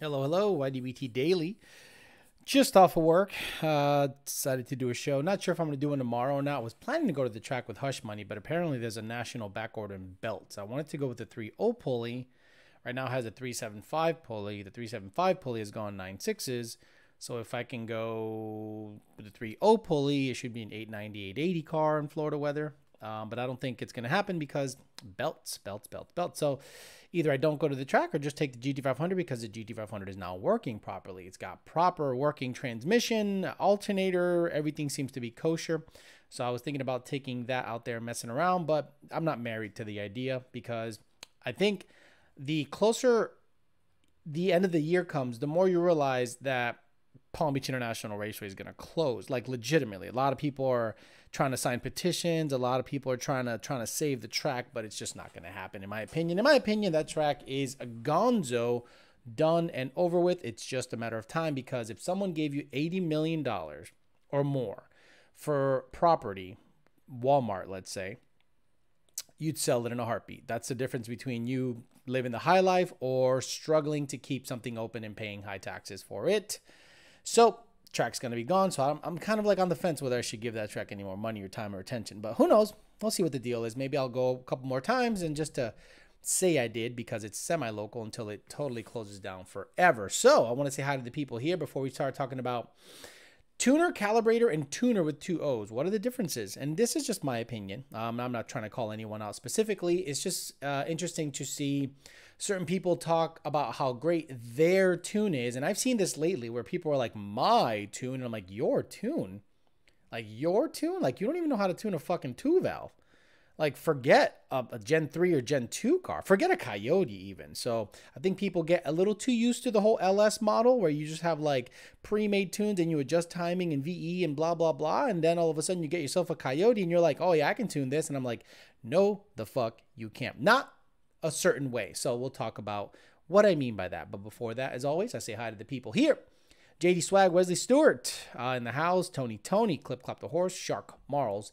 Hello, hello, YDBT Daily. Just off of work, uh, decided to do a show. Not sure if I'm going to do one tomorrow or not. Was planning to go to the track with Hush Money, but apparently there's a national backorder in belts. I wanted to go with the 3.0 pulley. Right now has a 3.75 pulley. The 3.75 pulley has gone nine sixes. So if I can go with the 3.0 pulley, it should be an 890, 880 car in Florida weather. Um, but I don't think it's going to happen because belts, belts, belts, belts. So either I don't go to the track or just take the GT500 because the GT500 is now working properly. It's got proper working transmission, alternator, everything seems to be kosher. So I was thinking about taking that out there messing around, but I'm not married to the idea because I think the closer the end of the year comes, the more you realize that Palm Beach International Raceway is going to close. Like legitimately, a lot of people are trying to sign petitions. A lot of people are trying to trying to save the track, but it's just not going to happen, in my opinion. In my opinion, that track is a gonzo, done and over with. It's just a matter of time because if someone gave you eighty million dollars or more for property, Walmart, let's say, you'd sell it in a heartbeat. That's the difference between you living the high life or struggling to keep something open and paying high taxes for it. So track's going to be gone. So I'm, I'm kind of like on the fence whether I should give that track any more money or time or attention. But who knows? We'll see what the deal is. Maybe I'll go a couple more times and just to say I did because it's semi-local until it totally closes down forever. So I want to say hi to the people here before we start talking about tuner, calibrator, and tuner with two O's. What are the differences? And this is just my opinion. Um, I'm not trying to call anyone out specifically. It's just uh, interesting to see certain people talk about how great their tune is. And I've seen this lately where people are like, my tune. And I'm like, your tune? Like, your tune? Like, you don't even know how to tune a fucking two valve. Like, forget a, a, Gen 3 or Gen 2 car. Forget a Coyote, even. So, I think people get a little too used to the whole LS model where you just have like pre made tunes and you adjust timing and VE and blah, blah, blah. And then all of a sudden you get yourself a Coyote and you're like, oh, yeah, I can tune this. And I'm like, no, the fuck you can't. Not a certain way. So we'll talk about what I mean by that. But before that, as always, I say hi to the people here. JD Swag, Wesley Stewart uh, in the house, Tony Tony, Clip Clap the Horse, Shark Marls,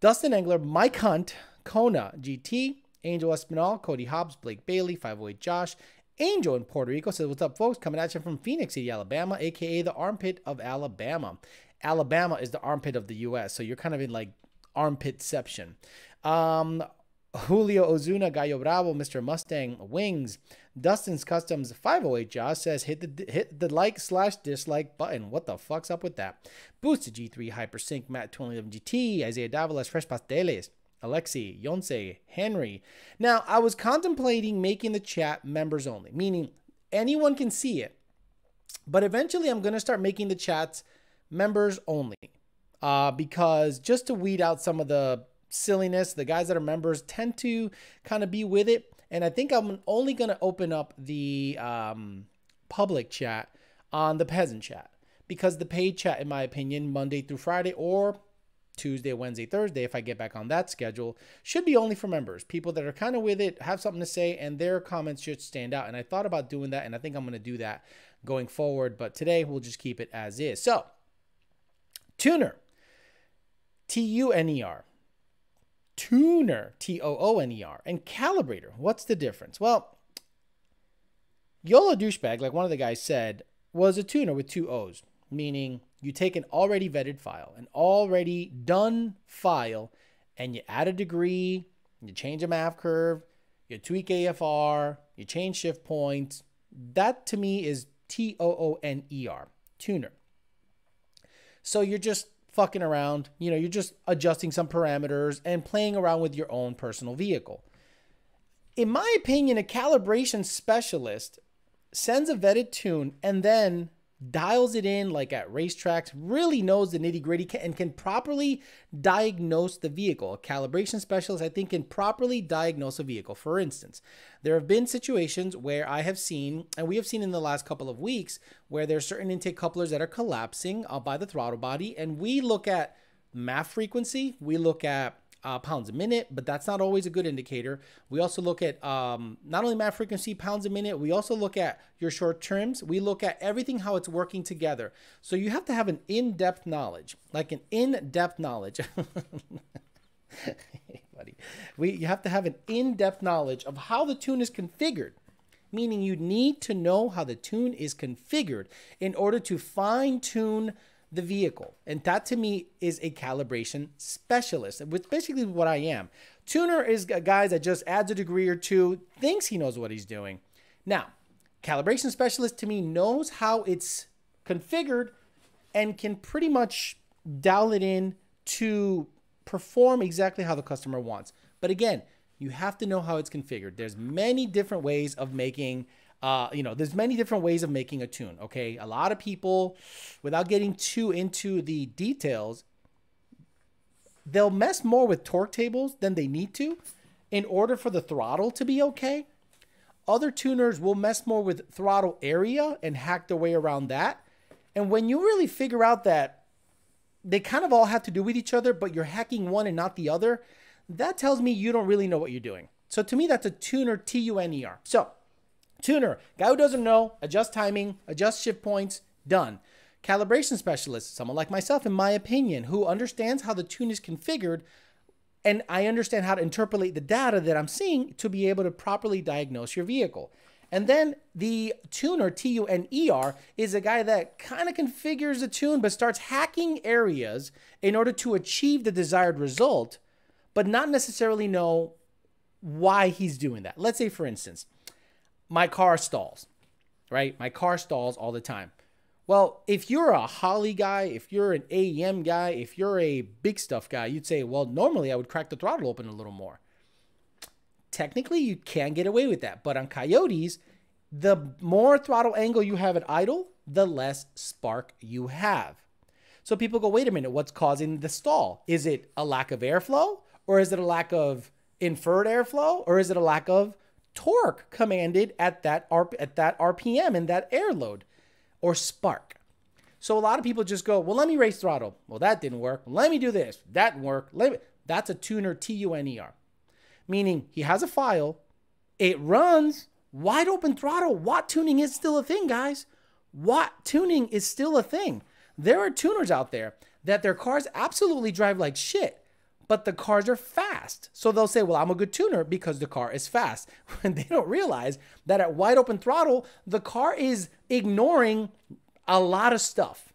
Dustin Engler, Mike Hunt, Kona GT, Angel Espinal, Cody Hobbs, Blake Bailey, 508 Josh, Angel in Puerto Rico says, What's up, folks? Coming at you from Phenix City, Alabama, aka the armpit of Alabama. Alabama is the armpit of the U.S., so you're kind of in like armpitception. Um, Julio Ozuna, Gallo Bravo, Mr. Mustang, Wings, Dustin's Customs 508 Josh says hit the hit the like slash dislike button. What the fuck's up with that? Boosted G3 Hypersync Matt 2011 GT, Isaiah Davalas, Fresh Pasteles, Alexi, Yonce, Henry. Now I was contemplating making the chat members only, meaning anyone can see it. But eventually I'm gonna start making the chats members only. Uh, because just to weed out some of the silliness. The guys that are members tend to kind of be with it. And I think I'm only going to open up the um, public chat on the peasant chat because the paid chat, in my opinion, Monday through Friday or Tuesday, Wednesday, Thursday, if I get back on that schedule, should be only for members. People that are kind of with it, have something to say, and their comments should stand out. And I thought about doing that, and I think I'm going to do that going forward. But today, we'll just keep it as is. So, tuner, T U N E R tuner, T O O N E R, and calibrator. What's the difference? Well, YOLO douchebag, like one of the guys said, was a tuner with two O's, meaning you take an already vetted file, an already done file, and you add a degree, you change a MAF curve, you tweak AFR, you change shift points. That to me is T O O N E R, tuner. So you're just fucking around. You know, you're just adjusting some parameters and playing around with your own personal vehicle. In my opinion, a calibration specialist sends a vetted tune and then dials it in like at racetracks, really knows the nitty gritty and can properly diagnose the vehicle. A calibration specialist, I think, can properly diagnose a vehicle. For instance, there have been situations where I have seen, and we have seen in the last couple of weeks, where there are certain intake couplers that are collapsing uh, by the throttle body, and we look at MAF frequency, we look at uh, pounds a minute, but that's not always a good indicator. We also look at um, not only MAF frequency, pounds a minute, we also look at your short terms. We look at everything, how it's working together. So you have to have an in depth knowledge, like an in depth knowledge. hey, buddy. We, you have to have an in depth knowledge of how the tune is configured. meaning you need to know how the tune is configured in order to fine tune the vehicle. And that to me is a calibration specialist, which basically what I am. Tuner is a guy that just adds a degree or two, thinks he knows what he's doing. Now, calibration specialist to me knows how it's configured and can pretty much dial it in to perform exactly how the customer wants. But again, you have to know how it's configured. There's many different ways of making uh, you know, there's many different ways of making a tune. Okay, a lot of people, without getting too into the details, they'll mess more with torque tables than they need to in order for the throttle to be okay. Other tuners will mess more with throttle area and hack their way around that. And when you really figure out that they kind of all have to do with each other, but you're hacking one and not the other, that tells me you don't really know what you're doing. So to me, that's a tuner, T U N E R. So, tuner, guy who doesn't know, adjust timing, adjust shift points, done. Calibration specialist, someone like myself, in my opinion, who understands how the tune is configured and I understand how to interpolate the data that I'm seeing to be able to properly diagnose your vehicle. And then the tuner, T U N E R, is a guy that kind of configures the tune but starts hacking areas in order to achieve the desired result, but not necessarily know why he's doing that. Let's say, for instance, my car stalls, right? My car stalls all the time. Well, if you're a Holley guy, if you're an AEM guy, if you're a big stuff guy, you'd say, well, normally I would crack the throttle open a little more. Technically, you can get away with that. But on Coyotes, the more throttle angle you have at idle, the less spark you have. So people go, wait a minute, what's causing the stall? Is it a lack of airflow? Or is it a lack of inferred airflow? Or is it a lack of torque commanded at that, at that RPM and that air load? or spark. So a lot of people just go, well, let me raise throttle. Well, that didn't work. Let me do this. That didn't work. Let me. That's a tuner T U N E R, meaning he has a file, it runs wide open throttle. WOT tuning is still a thing, guys. WOT tuning is still a thing. There are tuners out there that their cars absolutely drive like shit, but the cars are fast. So they'll say, Well, I'm a good tuner because the car is fast. When they don't realize that at wide open throttle, the car is ignoring a lot of stuff.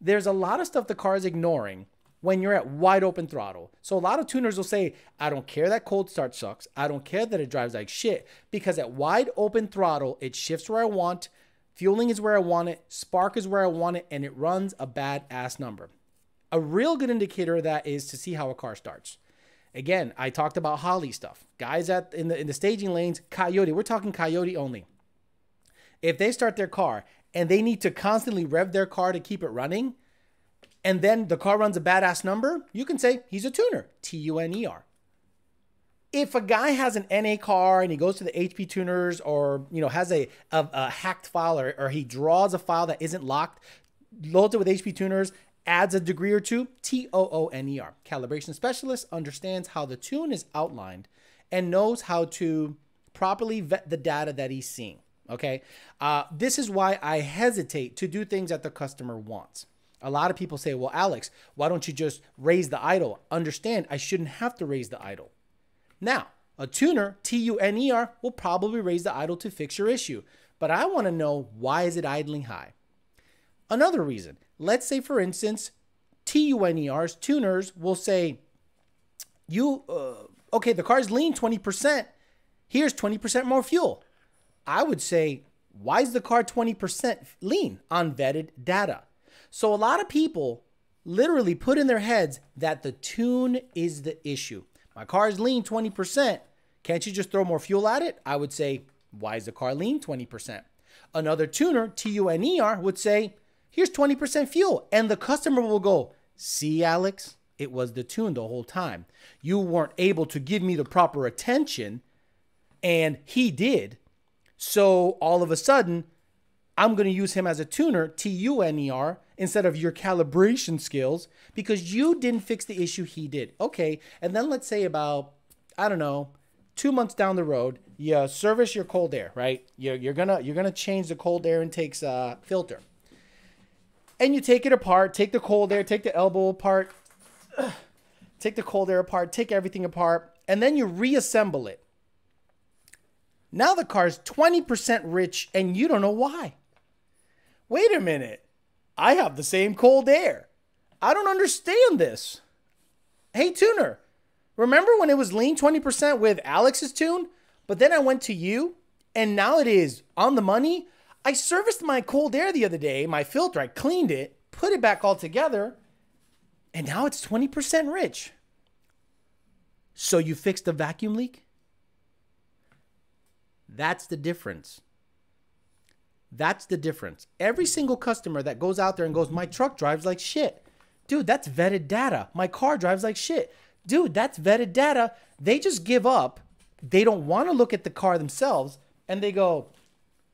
There's a lot of stuff the car is ignoring when you're at wide open throttle. So a lot of tuners will say, I don't care that cold start sucks. I don't care that it drives like shit because at wide open throttle, it shifts where I want. Fueling is where I want it. Spark is where I want it. And it runs a bad ass number. A real good indicator of that is to see how a car starts. Again, I talked about Holley stuff. Guys at in the in the staging lanes, Coyote, we're talking Coyote only. If they start their car and they need to constantly rev their car to keep it running, and then the car runs a badass number, you can say he's a tuner, T U N E R. If a guy has an NA car and he goes to the HP tuners or you know has a, a, a hacked file or, or he draws a file that isn't locked, loads it with HP tuners adds a degree or two, T O O N E R. Calibration specialist understands how the tune is outlined and knows how to properly vet the data that he's seeing. Okay. Uh, this is why I hesitate to do things that the customer wants. A lot of people say, well, Alex, why don't you just raise the idle? Understand, I shouldn't have to raise the idle. Now, a tuner, T U N E R, will probably raise the idle to fix your issue. But I want to know why is it idling high? Another reason, let's say for instance, TUNERs, tuners will say, you, uh, okay, the car's lean 20%. Here's 20% more fuel. I would say, why is the car 20% lean on vetted data? So a lot of people literally put in their heads that the tune is the issue. My car is lean 20%. Can't you just throw more fuel at it? I would say, why is the car lean 20%? Another tuner, T U N E R, would say, here's 20% fuel. And the customer will go, see, Alex, it was the tune the whole time. You weren't able to give me the proper attention, and he did. So all of a sudden, I'm going to use him as a tuner, T U N E R, instead of your calibration skills because you didn't fix the issue he did. Okay. And then let's say about, I don't know, two months down the road, you service your cold air, right? You're, you're gonna you're gonna change the cold air intake's uh, filter and you take it apart, take the cold air, take the elbow apart, take the cold air apart, take everything apart, and then you reassemble it. Now the car's 20% rich and you don't know why. Wait a minute. I have the same cold air. I don't understand this. Hey, tuner, remember when it was lean 20% with Alex's tune? But then I went to you and now it is on the money. I serviced my cold air the other day, my filter, I cleaned it, put it back all together, and now it's 20% rich. So you fixed the vacuum leak? That's the difference. That's the difference. Every single customer that goes out there and goes, My truck drives like shit. Dude, that's vetted data. My car drives like shit. Dude, that's vetted data. They just give up. They don't want to look at the car themselves and they go,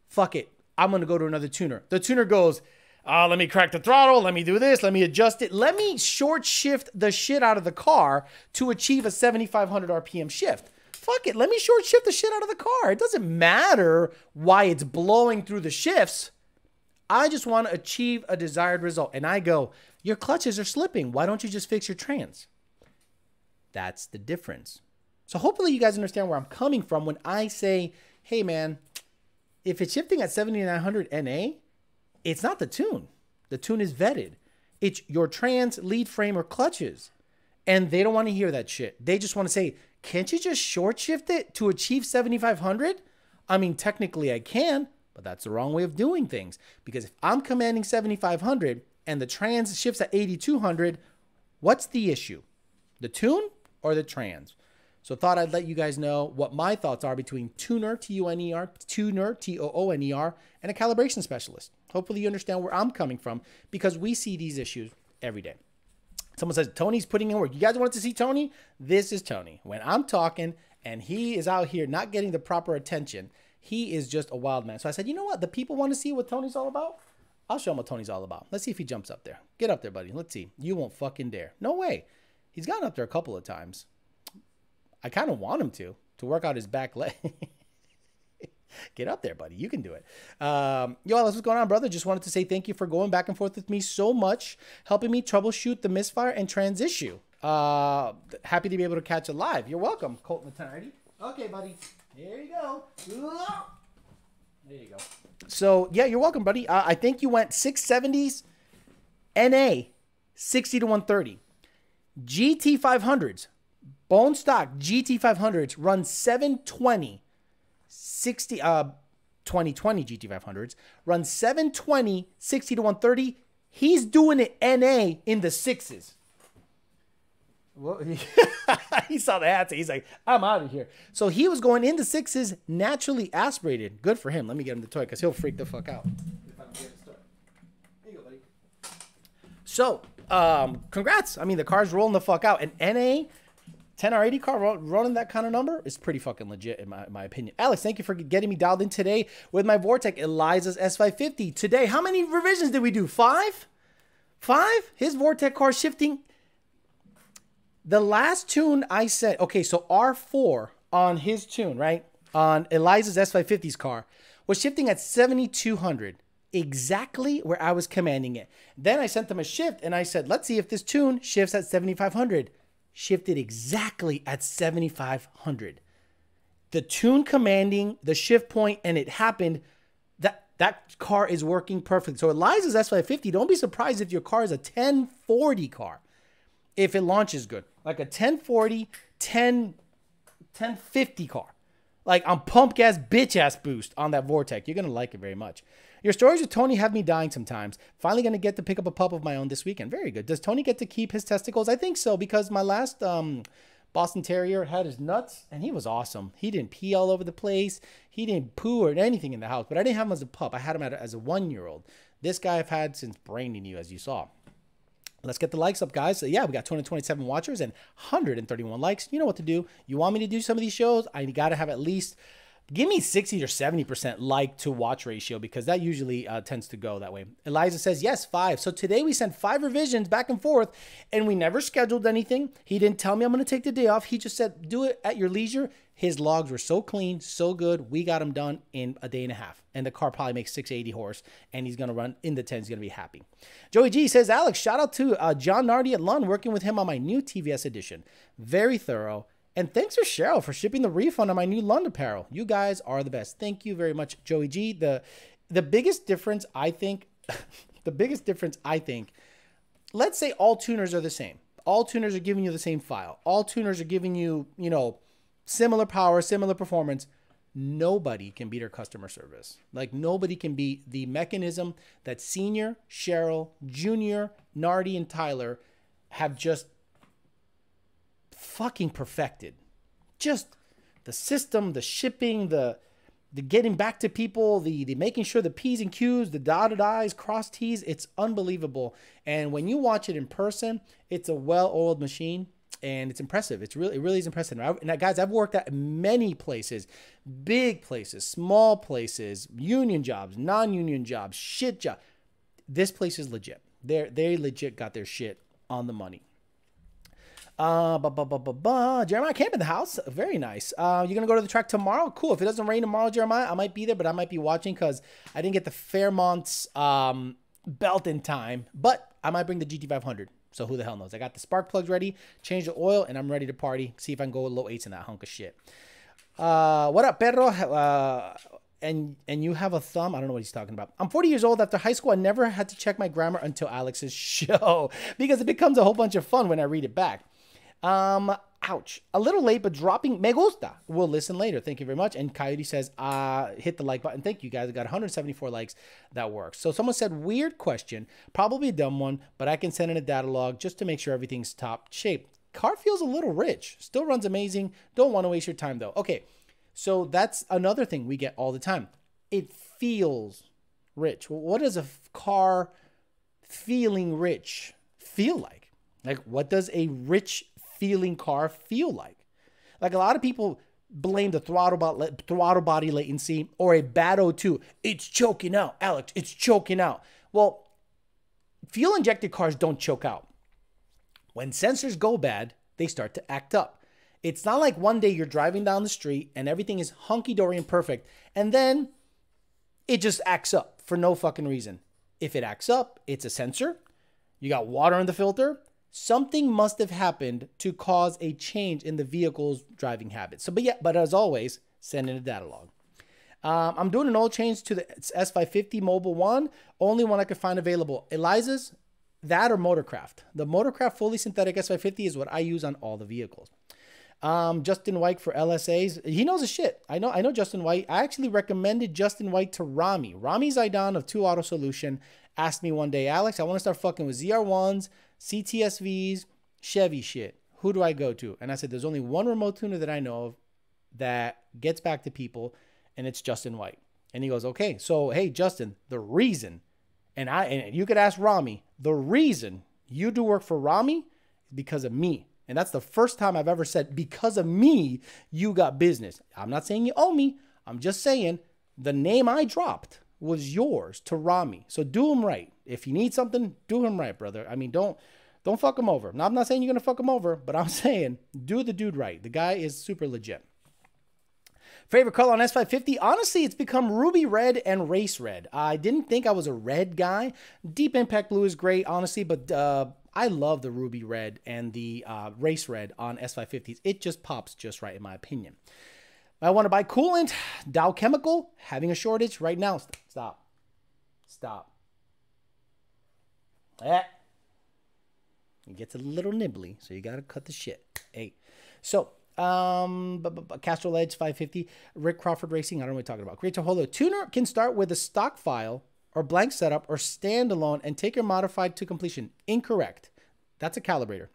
Fuck it. I'm going to go to another tuner. The tuner goes, uh, let me crack the throttle. Let me do this. Let me adjust it. Let me short shift the shit out of the car to achieve a 7,500 RPM shift. Fuck it. Let me short shift the shit out of the car. It doesn't matter why it's blowing through the shifts. I just want to achieve a desired result. And I go, your clutches are slipping. Why don't you just fix your trans? That's the difference. So hopefully you guys understand where I'm coming from when I say, hey man, if it's shifting at 7900 NA, it's not the tune. The tune is vetted. It's your trans, lead frame, or clutches. And they don't want to hear that shit. They just want to say, can't you just short shift it to achieve 7,500? I mean, technically I can, but that's the wrong way of doing things. Because if I'm commanding 7,500 and the trans shifts at 8,200, what's the issue? The tune or the trans? So I thought I'd let you guys know what my thoughts are between tuner, T-U-N-E-R, tuner, T-O-O-N-E-R, and a calibration specialist. Hopefully you understand where I'm coming from because we see these issues every day. Someone says, Tony's putting in work. You guys want to see Tony? This is Tony. When I'm talking and he is out here not getting the proper attention, he is just a wild man. So I said, you know what? The people want to see what Tony's all about. I'll show him what Tony's all about. Let's see if he jumps up there. Get up there, buddy. Let's see. You won't fucking dare. No way. He's gotten up there a couple of times. I kind of want him to to work out his back leg. Get up there, buddy. You can do it. Um, yo, Alex, what's going on, brother? Just wanted to say thank you for going back and forth with me so much, helping me troubleshoot the misfire and trans issue. Uh, happy to be able to catch it live. You're welcome, Colton Ready? Okay, buddy. Here you go. There you go. So, yeah, you're welcome, buddy. Uh, I think you went 670s, NA, 60 to 130. GT 500s, Bone stock GT500s run 720, 60, uh, 2020 GT500s run 720, 60 to 130. He's doing it NA in the sixes. Well, he saw the hats. He's like, I'm out of here. So he was going into sixes naturally aspirated. Good for him. Let me get him the toy because he'll freak the fuck out. So, um, congrats. I mean, the car's rolling the fuck out. And NA 10R80 car running that kind of number is pretty fucking legit in my, in my opinion. Alex, thank you for getting me dialed in today with my Vortech Eliza's S550. Today, how many revisions did we do? Five? Five? His Vortech car shifting. The last tune I said, okay, so R4 on his tune, right? On Eliza's S550's car was shifting at 7,200 exactly where I was commanding it. Then I sent them a shift and I said, let's see if this tune shifts at 7,500 shifted exactly at 7,500. The tune commanding the shift point, and it happened. That that car is working perfectly. So Eliza's S550. Don't be surprised if your car is a 1040 car. If it launches good, like a 1040, 10, 1050 car. Like on pump gas, bitch ass boost on that Vortech. You're gonna like it very much. Your stories with Tony have me dying sometimes. Finally going to get to pick up a pup of my own this weekend. Very good. Does Tony get to keep his testicles? I think so because my last um, Boston Terrier had his nuts and he was awesome. He didn't pee all over the place. He didn't poo or anything in the house, but I didn't have him as a pup. I had him as a one year old. This guy I've had since branding you, as you saw. Let's get the likes up, guys. So yeah, we got 227 watchers and 131 likes. You know what to do. You want me to do some of these shows? I got to have at least give me 60 or 70% like to watch ratio because that usually uh, tends to go that way. Eliza says, yes, five. So today we sent five revisions back and forth and we never scheduled anything. He didn't tell me I'm going to take the day off. He just said, do it at your leisure. His logs were so clean, so good. We got him done in a day and a half. And the car probably makes 680 horse and he's going to run in the 10. He's going to be happy. Joey G says, Alex, shout out to uh, John Nardi at Lund working with him on my new TVS edition. Very thorough And thanks to Cheryl for shipping the refund on my new London apparel. You guys are the best. Thank you very much, Joey G. The the biggest difference I think the biggest difference I think let's say all tuners are the same. All tuners are giving you the same file. All tuners are giving you, you know, similar power, similar performance. Nobody can beat our customer service. Like nobody can beat the mechanism that Senior, Cheryl, Junior, Nardi, and Tyler have just fucking perfected. Just the system, the shipping, the the getting back to people, the the making sure the P's and Q's, the dotted I's, crossed T's, it's unbelievable. And when you watch it in person, it's a well-oiled machine and it's impressive. It's really, it really is impressive. And, guys, I've worked at many places, big places, small places, union jobs, non-union jobs, shit job. This place is legit. They're they legit got their shit on the money. Uh, ba, ba. Jeremiah Camp in the house. Very nice. Uh, you're going to go to the track tomorrow? Cool. If it doesn't rain tomorrow, Jeremiah, I might be there, but I might be watching because I didn't get the Fairmont's um, belt in time. But I might bring the GT500. So who the hell knows? I got the spark plugs ready, change the oil, and I'm ready to party. See if I can go low eights in that hunk of shit. Uh, what up, perro? Uh, and and you have a thumb. I don't know what he's talking about. I'm 40 years old. After high school, I never had to check my grammar until Alex's show because it becomes a whole bunch of fun when I read it back. Um, ouch. A little late, but dropping me gusta. We'll listen later. Thank you very much. And Coyote says, uh, hit the like button. Thank you guys. I got 174 likes. That works. So someone said, weird question. Probably a dumb one, but I can send in a data log just to make sure everything's top shape. Car feels a little rich. Still runs amazing. Don't want to waste your time though. Okay. So that's another thing we get all the time. It feels rich. What does a car feeling rich feel like? Like, what does a rich feeling car feel like. Like a lot of people blame the throttle, throttle body latency or a bad O2. It's choking out, Alex. It's choking out. Well, fuel injected cars don't choke out. When sensors go bad, they start to act up. It's not like one day you're driving down the street and everything is hunky dory and perfect, and then it just acts up for no fucking reason. If it acts up, it's a sensor. You got water in the filter something must have happened to cause a change in the vehicle's driving habits. So, but yeah, but as always, send in a data log. Um, I'm doing an oil change to the S550 Mobil One, only one I could find available. Eliza's, that or Motorcraft. The Motorcraft fully synthetic S550 is what I use on all the vehicles. Um, Justin White for LSAs. He knows a shit. I know. I know Justin White. I actually recommended Justin White to Rami. Rami Zaidan of Two Auto Solution asked me one day, Alex, I want to start fucking with ZR1s, CTSVs, Chevy shit. Who do I go to? And I said, there's only one remote tuner that I know of that gets back to people, and it's Justin White. And he goes, okay, so hey, Justin, the reason, and I and you could ask Rami, the reason you do work for Rami is because of me. And that's the first time I've ever said, because of me, you got business. I'm not saying you owe me. I'm just saying the name I dropped was yours to Rami. So do him right. If you need something, do him right, brother. I mean, don't don't fuck him over. Now, I'm not saying you're gonna fuck him over, but I'm saying do the dude right. The guy is super legit. Favorite color on S550? Honestly, it's become ruby red and race red. I didn't think I was a red guy. Deep impact blue is great, honestly, but uh, I love the ruby red and the uh, race red on S550s. It just pops just right, in my opinion. I want to buy coolant. Dow Chemical having a shortage right now. Stop. Stop. Eh. It gets a little nibbly, so you got to cut the shit. Hey. So, um, Castrol Edge 550, Rick Crawford Racing. I don't know what you're talking about. Creator Holo. Tuner can start with a stock file or blank setup or standalone and take your modified to completion. Incorrect. That's a calibrator.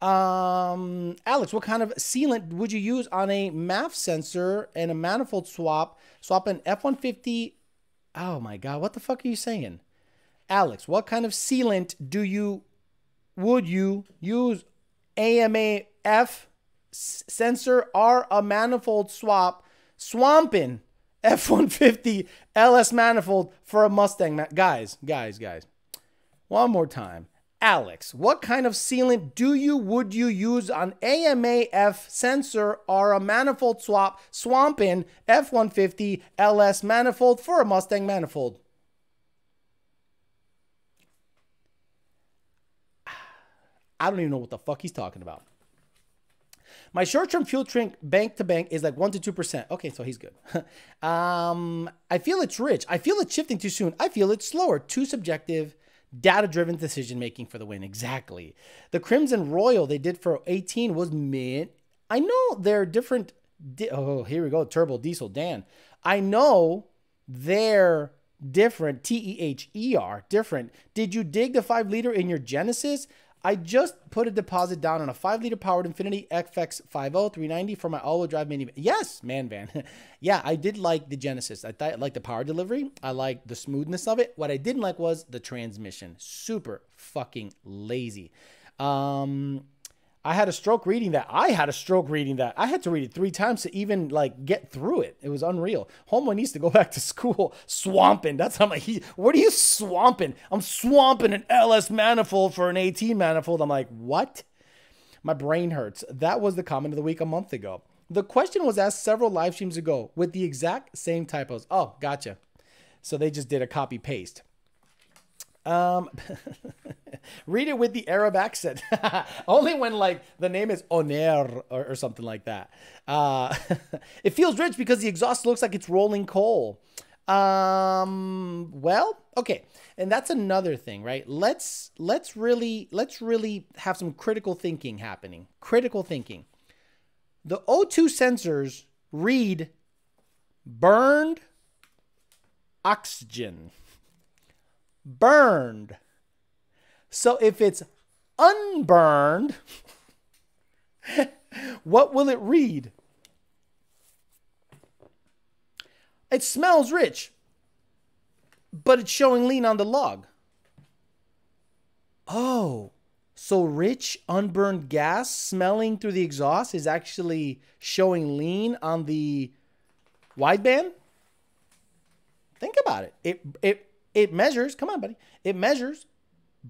Um, Alex, what kind of sealant would you use on a MAF sensor and a manifold swap? Swap an F-150. Oh my God, what the fuck are you saying? Alex, what kind of sealant do you, would you use AMAF sensor or a manifold swap swamping F-150 LS manifold for a Mustang? Guys, guys, guys. One more time. Alex, what kind of sealant do you would you use on AMAF sensor or a manifold swap swamp in F150 LS manifold for a Mustang manifold? I don't even know what the fuck he's talking about. My short-term fuel tank bank to bank is like one to two percent. Okay, so he's good. um, I feel it's rich. I feel it's shifting too soon. I feel it's slower. Too subjective. Data-driven decision making for the win. Exactly. The Crimson Royal they did for 18 was mint. I know they're different. Di- oh, here we go. Turbo Diesel Dan. I know they're different. T E H E R. Different. Did you dig the five liter in your Genesis? I just put a deposit down on a 5 liter powered Infiniti FX 50 390 for my all wheel drive minivan. Yes, man van. yeah, I did like the Genesis. I I liked the power delivery. I liked the smoothness of it. What I didn't like was the transmission. Super fucking lazy. Um, I had a stroke reading that. I had a stroke reading that. I had to read it three times to even like get through it. It was unreal. Homo needs to go back to school swamping. That's how like, he, what are you swamping? I'm swamping an LS manifold for an AT manifold. I'm like, what? My brain hurts. That was the comment of the week a month ago. The question was asked several live streams ago with the exact same typos. Oh, gotcha. So they just did a copy paste. Um, read it with the Arab accent. Only when like the name is Oner or, or something like that. Uh, it feels rich because the exhaust looks like it's rolling coal. Um, well, okay, and that's another thing, right? Let's let's really let's really have some critical thinking happening. Critical thinking. The O2 sensors read burned oxygen burned. So if it's unburned, what will it read? It smells rich, but it's showing lean on the log. Oh, so rich unburned gas smelling through the exhaust is actually showing lean on the wideband? Think about it. It it it measures, come on, buddy. It measures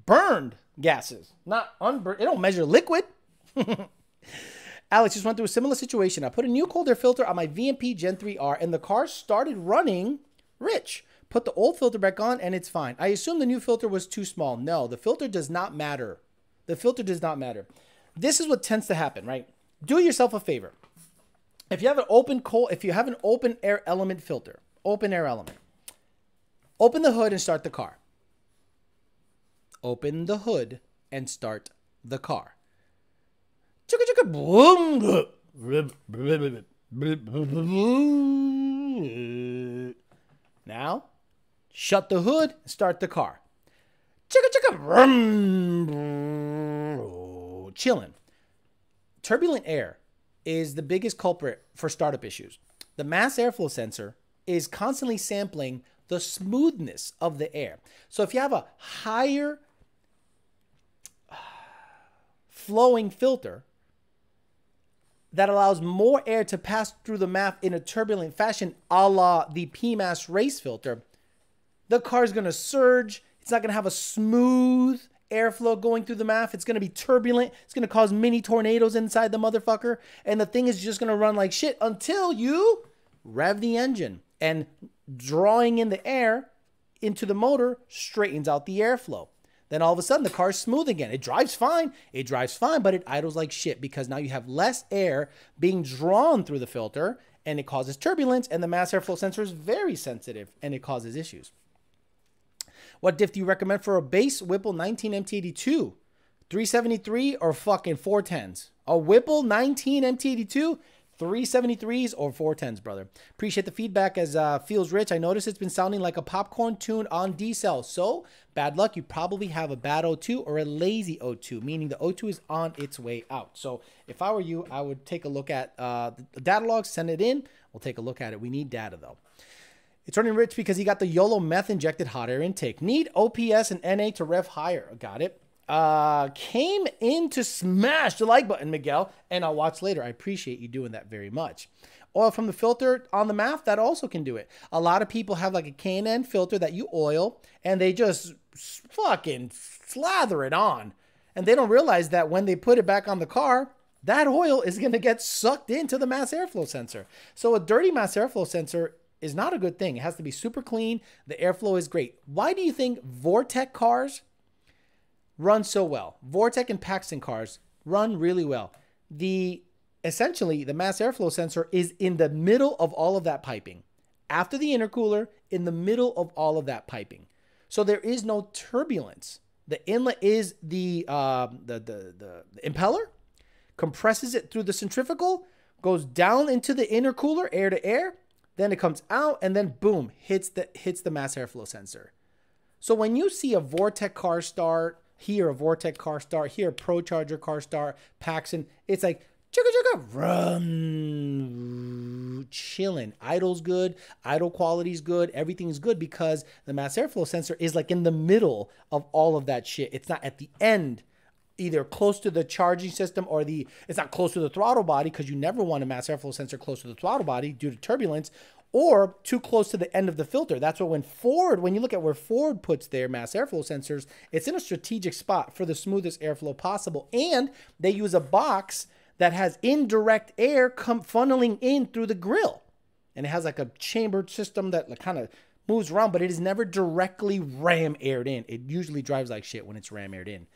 burned gases, not unburned. It don't measure liquid. Alex just went through a similar situation. I put a new cold air filter on my VMP Gen 3R and the car started running rich. Put the old filter back on and it's fine. I assume the new filter was too small. No, the filter does not matter. The filter does not matter. This is what tends to happen, right? Do yourself a favor. If you have an open cold, if you have an open air element filter, open air element, Open the hood and start the car. Open the hood and start the car. Chicka chicka boom. Now, shut the hood, start the car. Chicka chicka chilling. Turbulent air is the biggest culprit for startup issues. The mass airflow sensor is constantly sampling the smoothness of the air. So if you have a higher flowing filter that allows more air to pass through the MAF in a turbulent fashion, a la the PMAS race filter, the car is going to surge. It's not going to have a smooth airflow going through the MAF. It's going to be turbulent. It's going to cause mini tornadoes inside the motherfucker. And the thing is just going to run like shit until you rev the engine. And drawing in the air into the motor straightens out the airflow. Then all of a sudden the car's smooth again. It drives fine. It drives fine, but it idles like shit because now you have less air being drawn through the filter and it causes turbulence and the mass airflow sensor is very sensitive and it causes issues. What diff do you recommend for a base Whipple 19 MT82? 373 or fucking 410s? A Whipple 19 MT82? 373s or 410s, brother. Appreciate the feedback as uh, feels rich. I notice it's been sounding like a popcorn tune on decel. So, bad luck. You probably have a bad O2 or a lazy O2, meaning the O2 is on its way out. So, if I were you, I would take a look at uh, the data logs, send it in. We'll take a look at it. We need data though. It's running rich because he got the YOLO meth injected hot air intake. Need OPS and NA to rev higher. Got it uh, came in to smash the like button, Miguel, and I'll watch later. I appreciate you doing that very much. Oil from the filter on the MAF, that also can do it. A lot of people have like a K&N filter that you oil and they just fucking slather it on. And they don't realize that when they put it back on the car, that oil is going to get sucked into the mass airflow sensor. So a dirty mass airflow sensor is not a good thing. It has to be super clean. The airflow is great. Why do you think Vortech cars run so well. Vortech and Paxton cars run really well. The essentially the mass airflow sensor is in the middle of all of that piping. After the intercooler, in the middle of all of that piping. So there is no turbulence. The inlet is the, uh, the, the, the, the impeller, compresses it through the centrifugal, goes down into the intercooler, air to air, then it comes out, and then boom, hits the hits the mass airflow sensor. So when you see a Vortech car start, here a Vortech car start, here a Pro Charger car start, Paxton, it's like chugga chugga run chilling. Idle's good, idle quality's good, everything's good because the mass airflow sensor is like in the middle of all of that shit. It's not at the end either close to the charging system or the it's not close to the throttle body because you never want a mass airflow sensor close to the throttle body due to turbulence or too close to the end of the filter. That's what when Ford, when you look at where Ford puts their mass airflow sensors, it's in a strategic spot for the smoothest airflow possible. And they use a box that has indirect air come funneling in through the grill. And it has like a chambered system that kind of moves around, but it is never directly ram aired in. It usually drives like shit when it's ram aired in.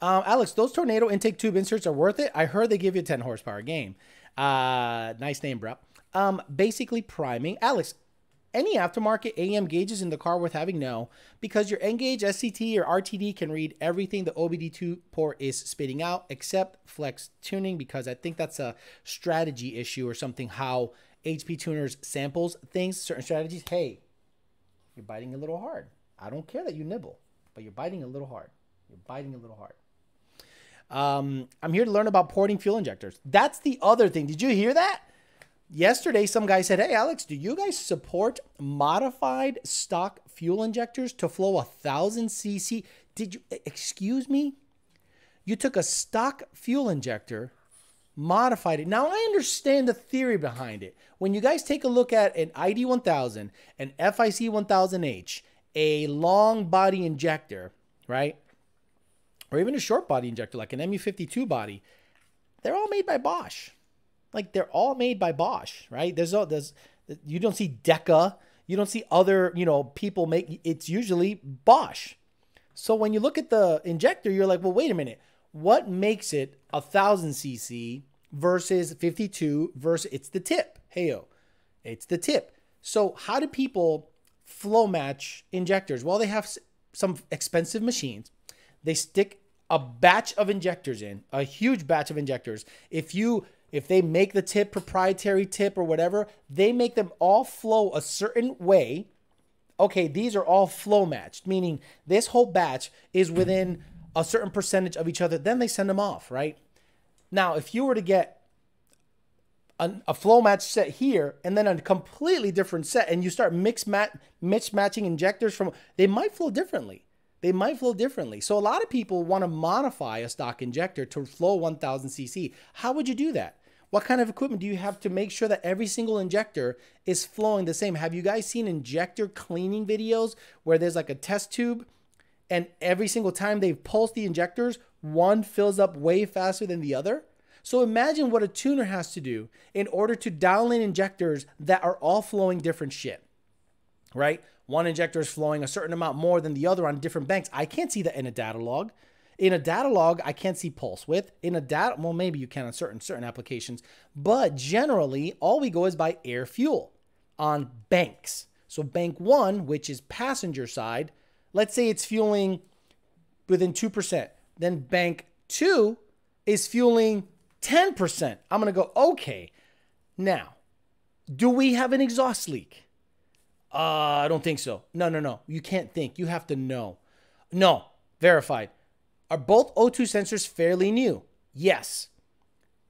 Um, Alex, those tornado intake tube inserts are worth it. I heard they give you a 10 horsepower game. Uh, nice name, bro. Um, basically priming. Alex, any aftermarket AM gauges in the car worth having? No, because your N-Gauge, SCT, or RTD can read everything the OBD2 port is spitting out except flex tuning because I think that's a strategy issue or something how HP tuners samples things, certain strategies. Hey, you're biting a little hard. I don't care that you nibble, but you're biting a little hard. You're biting a little hard. Um, I'm here to learn about porting fuel injectors. That's the other thing. Did you hear that? Yesterday, some guy said, Hey, Alex, do you guys support modified stock fuel injectors to flow a thousand cc? Did you, excuse me? You took a stock fuel injector, modified it. Now, I understand the theory behind it. When you guys take a look at an ID 1000, an FIC 1000H, a long body injector, right? or even a short body injector like an MU52 body, they're all made by Bosch. Like they're all made by Bosch, right? There's all there's you don't see Deka, you don't see other, you know, people make it's usually Bosch. So when you look at the injector, you're like, well, wait a minute. What makes it a thousand cc versus 52 versus it's the tip? Heyo, it's the tip. So how do people flow match injectors? Well, they have some expensive machines. They stick a batch of injectors in, a huge batch of injectors. If you if they make the tip proprietary tip or whatever, they make them all flow a certain way. Okay, these are all flow matched, meaning this whole batch is within a certain percentage of each other. Then they send them off, right? Now, if you were to get a, a flow match set here and then a completely different set, and you start mix mat mismatching injectors from, they might flow differently they might flow differently. So a lot of people want to modify a stock injector to flow 1000 cc. How would you do that? What kind of equipment do you have to make sure that every single injector is flowing the same? Have you guys seen injector cleaning videos where there's like a test tube and every single time they've pulsed the injectors, one fills up way faster than the other? So imagine what a tuner has to do in order to dial in injectors that are all flowing different shit, right? One injector is flowing a certain amount more than the other on different banks. I can't see that in a data log. In a data log, I can't see pulse width. In a data, well, maybe you can on certain certain applications, but generally, all we go is by air fuel on banks. So bank one, which is passenger side, let's say it's fueling within two percent. Then bank two is fueling ten percent. I'm gonna go okay. Now, do we have an exhaust leak? Uh, I don't think so. No, no, no. You can't think. You have to know. No, verified. Are both O2 sensors fairly new? Yes.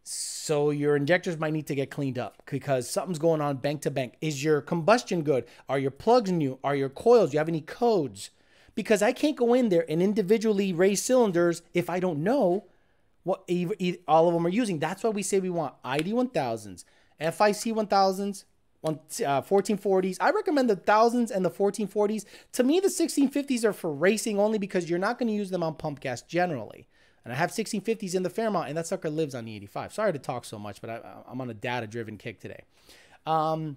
So your injectors might need to get cleaned up because something's going on bank to bank. Is your combustion good? Are your plugs new? Are your coils? Do you have any codes? Because I can't go in there and individually raise cylinders if I don't know what all of them are using. That's why we say we want ID 1000s, FIC 1000s, on uh, 1440s. I recommend the thousands and the 1440s. To me, the 1650s are for racing only because you're not going to use them on pump gas generally. And I have 1650s in the Fairmont, and that sucker lives on the 85. Sorry to talk so much, but I, am on a data driven kick today. Um,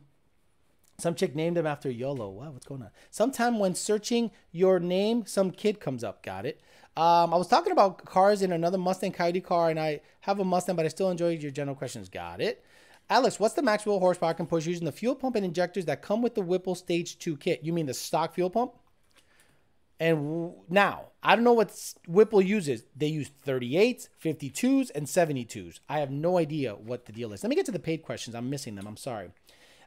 some chick named him after YOLO. Wow, what's going on? Sometime when searching your name, some kid comes up. Got it. Um, I was talking about cars in another Mustang Coyote car, and I have a Mustang, but I still enjoy your general questions. Got it. Alex, what's the max wheel horsepower I can push using the fuel pump and injectors that come with the Whipple Stage 2 kit? You mean the stock fuel pump? And now, I don't know what Whipple uses. They use 38s, 52s, and 72s. I have no idea what the deal is. Let me get to the paid questions. I'm missing them. I'm sorry.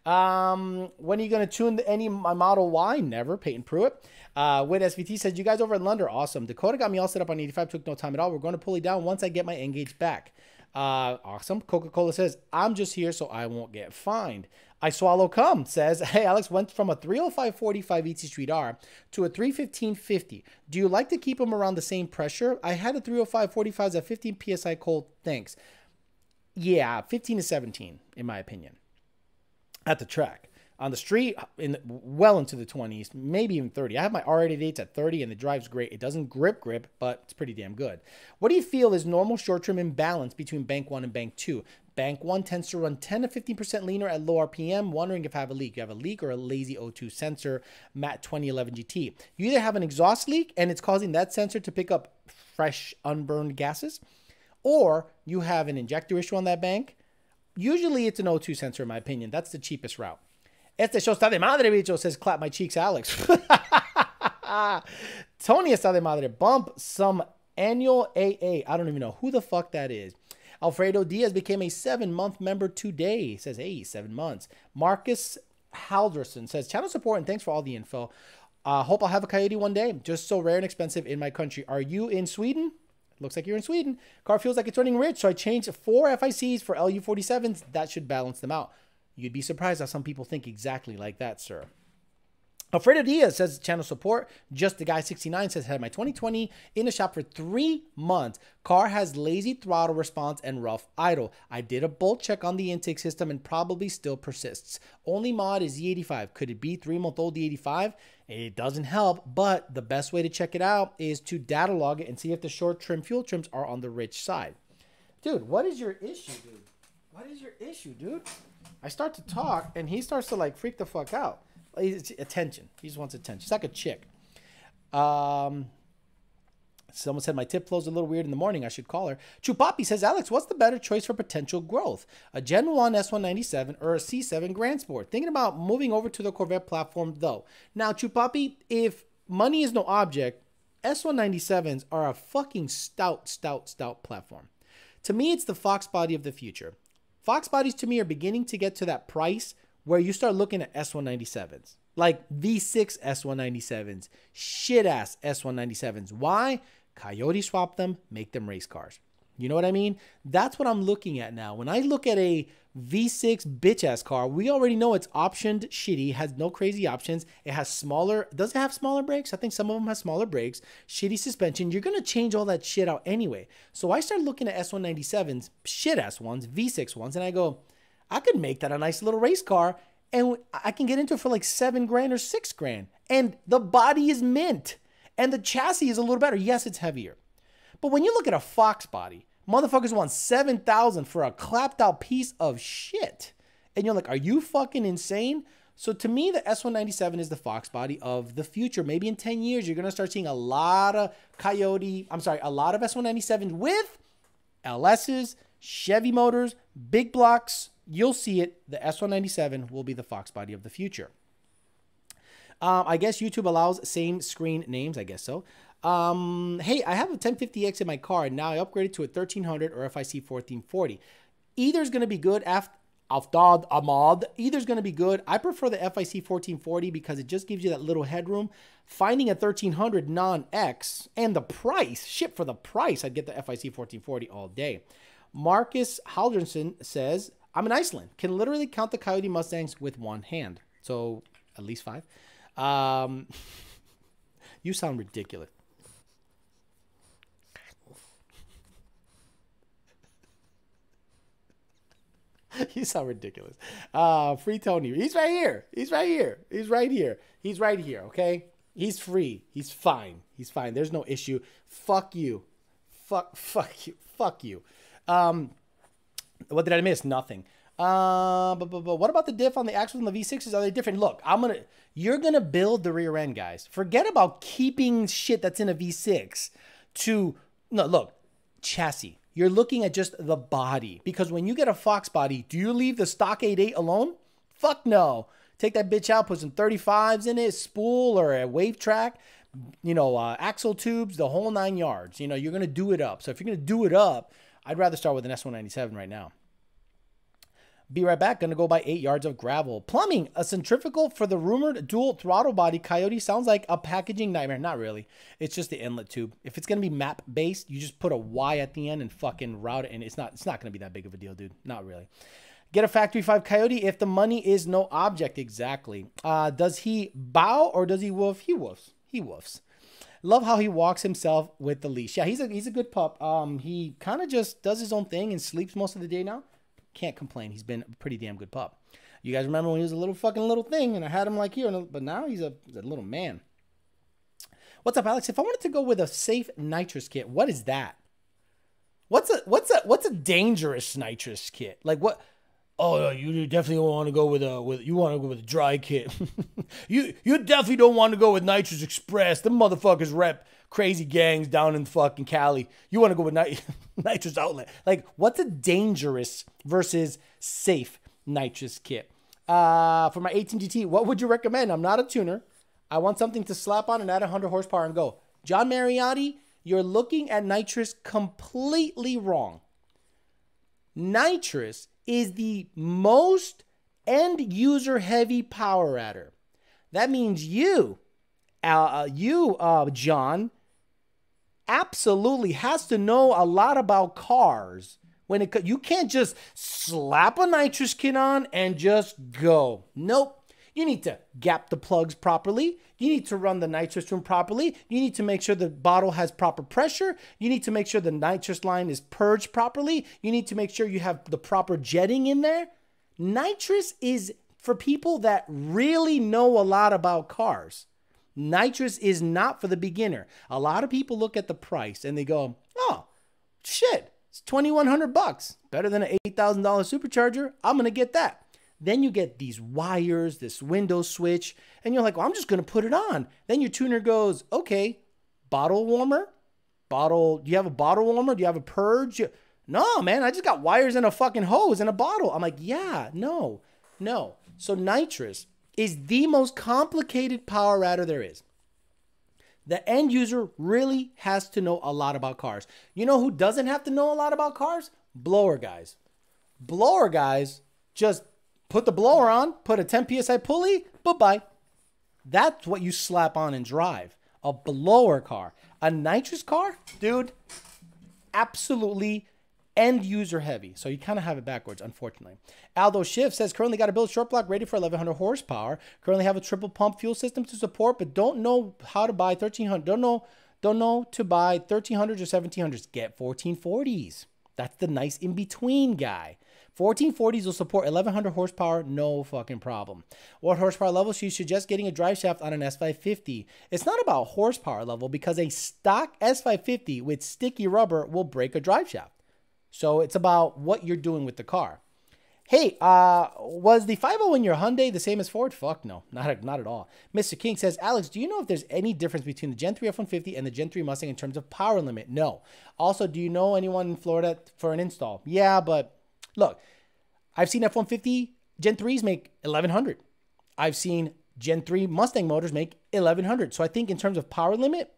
Um, when are you going to tune the, any my Model Y? Never. Peyton Pruitt. Uh, SVT says, You guys over in London awesome. Dakota got me all set up on 85. Took no time at all. We're going to pull it down once I get my Engage back. Uh, awesome. Coca Cola says, I'm just here so I won't get fined. I Swallow Come says, Hey, Alex went from a 305.45 ET Street R to a 315.50. Do you like to keep them around the same pressure? I had a 305.45s at 15 psi cold. Thanks. Yeah, 15 to 17, in my opinion, at the track on the street in well into the 20s, maybe even 30. I have my R88s at 30 and the drive's great. It doesn't grip grip, but it's pretty damn good. What do you feel is normal short-term imbalance between bank 1 and bank 2? Bank 1 tends to run 10 to 15% leaner at low RPM, wondering if I have a leak. You have a leak or a lazy O2 sensor, MAT 2011 GT. You either have an exhaust leak and it's causing that sensor to pick up fresh unburned gases, or you have an injector issue on that bank. Usually it's an O2 sensor in my opinion. That's the cheapest route. Este show está de madre, bicho, says clap my cheeks, Alex. Tony está de madre. Bump some annual AA. I don't even know who the fuck that is. Alfredo Diaz became a seven month member today. Says, hey, seven months. Marcus Halderson says, channel support and thanks for all the info. Uh, hope I'll have a coyote one day. Just so rare and expensive in my country. Are you in Sweden? Looks like you're in Sweden. Car feels like it's running rich, so I changed four FICs for LU47s. That should balance them out. You'd be surprised how some people think exactly like that, sir. Alfredo Diaz says channel support. Just the guy 69 says had my 2020 in the shop for three months. Car has lazy throttle response and rough idle. I did a bolt check on the intake system and probably still persists. Only mod is E85. Could it be three month old E85? It doesn't help, but the best way to check it out is to data log it and see if the short trim fuel trims are on the rich side. Dude, what is your issue, dude? What is your issue, dude? I start to talk, and he starts to like freak the fuck out. He's, attention. He just wants attention. He's like a chick. Um, someone said my tip flows a little weird in the morning. I should call her. Chupapi says, Alex, what's the better choice for potential growth? A Gen 1 S197 or a C7 Grand Sport? Thinking about moving over to the Corvette platform though. Now, Chupapi, if money is no object, S197s are a fucking stout, stout, stout platform. To me, it's the Fox body of the future. Fox bodies to me are beginning to get to that price where you start looking at S197s, like V6 S197s, shit ass S197s. Why? Coyote swap them, make them race cars. You know what I mean? That's what I'm looking at now. When I look at a V6 bitch ass car, we already know it's optioned shitty, has no crazy options. It has smaller, does it have smaller brakes? I think some of them have smaller brakes, shitty suspension. You're gonna change all that shit out anyway. So I start looking at S197s, shit ass ones, V6 ones, and I go, I could make that a nice little race car and I can get into it for like seven grand or six grand. And the body is mint and the chassis is a little better. Yes, it's heavier. But when you look at a Fox body, Motherfuckers want 7000 for a clapped out piece of shit. And you're like, are you fucking insane? So to me, the S197 is the Fox body of the future. Maybe in 10 years, you're going to start seeing a lot of Coyote, I'm sorry, a lot of S197s with LSs, Chevy motors, big blocks. You'll see it. The S197 will be the Fox body of the future. Um, I guess YouTube allows same screen names. I guess so. Um, hey, I have a 1050X in my car, and now I upgraded to a 1300 or FIC 1440. Either is going to be good after. Aftad Ahmad. Either's going to be good. I prefer the FIC 1440 because it just gives you that little headroom. Finding a 1300 non-X and the price, ship for the price, I'd get the FIC 1440 all day. Marcus Halderson says, I'm in Iceland. Can literally count the Coyote Mustangs with one hand. So at least five. Um, you sound ridiculous. you sound ridiculous. Uh, free Tony. He's right here. He's right here. He's right here. He's right here. Okay. He's free. He's fine. He's fine. There's no issue. Fuck you. Fuck. Fuck you. Fuck you. Um, what did I miss? Nothing. Uh, but, but, but what about the diff on the axles and the V6s? Are they different? Look, I'm gonna. You're gonna build the rear end, guys. Forget about keeping shit that's in a V6. to no look chassis. You're looking at just the body because when you get a Fox body, do you leave the stock 88 alone? Fuck no. Take that bitch out, put some 35s in it, spool or a wave track, you know, uh, axle tubes, the whole nine yards. You know, you're gonna do it up. So if you're gonna do it up, I'd rather start with an S197 right now. Be right back. To go by eight yards of gravel. Plumbing, a centrifugal for the rumored dual throttle body Coyote sounds like a packaging nightmare. Not really. It's just the inlet tube. If it's to be map based, you just put a Y at the end and fucking route it. And it's not, it's not to be that big of a deal, dude. Not really. Get a factory five Coyote if the money is no object. Exactly. Uh, does he bow or does he woof? He woofs. He woofs. Love how he walks himself with the leash. Yeah, he's a he's a good pup. Um, he kind of just does his own thing and sleeps most of the day now. Can't complain. He's been a pretty damn good pup. You guys remember when he was a little fucking little thing and I had him like here, but now he's a, he's a little man. What's up, Alex? If I wanted to go with a safe nitrous kit, what is that? What's a what's a what's a dangerous nitrous kit? Like what? Oh, you definitely want to go with a with you want to go with a dry kit. you you definitely don't want to go with Nitrous Express. The motherfuckers rep crazy gangs down in fucking Cali. You want to go with nit- nitrous outlet. Like, what's a dangerous versus safe nitrous kit? Uh, for my 18 GT, what would you recommend? I'm not a tuner. I want something to slap on and add 100 horsepower and go. John Mariotti, you're looking at nitrous completely wrong. Nitrous is the most end user heavy power adder. That means you, uh, you, uh, John, absolutely has to know a lot about cars when it you can't just slap a nitrous kit on and just go. Nope. You need to gap the plugs properly. You need to run the nitrous room properly. You need to make sure the bottle has proper pressure. You need to make sure the nitrous line is purged properly. You need to make sure you have the proper jetting in there. Nitrous is for people that really know a lot about cars. Nitrous is not for the beginner. A lot of people look at the price and they go, "Oh, shit, it's 2100 bucks. Better than an $8,000 supercharger. I'm going to get that." Then you get these wires, this window switch, and you're like, "Well, I'm just going to put it on." Then your tuner goes, "Okay, bottle warmer? Bottle, do you have a bottle warmer? Do you have a purge?" No, man, I just got wires and a fucking hose and a bottle. I'm like, "Yeah, no. No." So nitrous is the most complicated power adder there is. The end user really has to know a lot about cars. You know who doesn't have to know a lot about cars? Blower guys. Blower guys just put the blower on, put a 10 psi pulley, bye bye. That's what you slap on and drive. A blower car. A nitrous car, dude, absolutely end user heavy. So you kind of have it backwards, unfortunately. Aldo Schiff says currently got a build short block ready for 1100 horsepower. Currently have a triple pump fuel system to support, but don't know how to buy 1300. Don't know, don't know to buy 1300s or 1700s. Get 1440s. That's the nice in between guy. 1440s will support 1100 horsepower, no fucking problem. What horsepower level should you suggest getting a drive shaft on an S550? It's not about horsepower level because a stock S550 with sticky rubber will break a drive shaft. So it's about what you're doing with the car. Hey, uh, was the 50 in your Hyundai the same as Ford? Fuck no, not, not at all. Mr. King says, Alex, do you know if there's any difference between the Gen 3 F-150 and the Gen 3 Mustang in terms of power limit? No. Also, do you know anyone in Florida for an install? Yeah, but look, I've seen F-150 Gen 3s make 1100. I've seen Gen 3 Mustang motors make 1100. So I think in terms of power limit,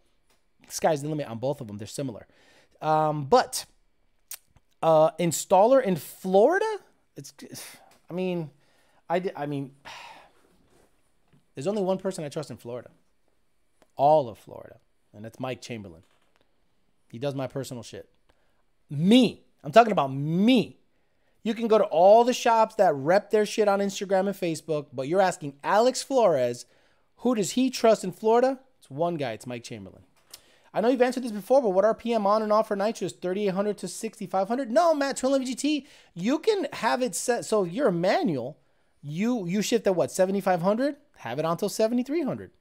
sky's the limit on both of them. They're similar. Um, but uh, installer in Florida. It's, I mean, I I mean, there's only one person I trust in Florida, all of Florida, and that's Mike Chamberlain. He does my personal shit. Me, I'm talking about me. You can go to all the shops that rep their shit on Instagram and Facebook, but you're asking Alex Flores, who does he trust in Florida? It's one guy. It's Mike Chamberlain. I know you've answered this before, but what RPM on and off for nitrous? 3800 to 6500? No, Matt, twin GT, you can have it set. So you're a manual. You you shift at what, 7500? Have it on till 7300.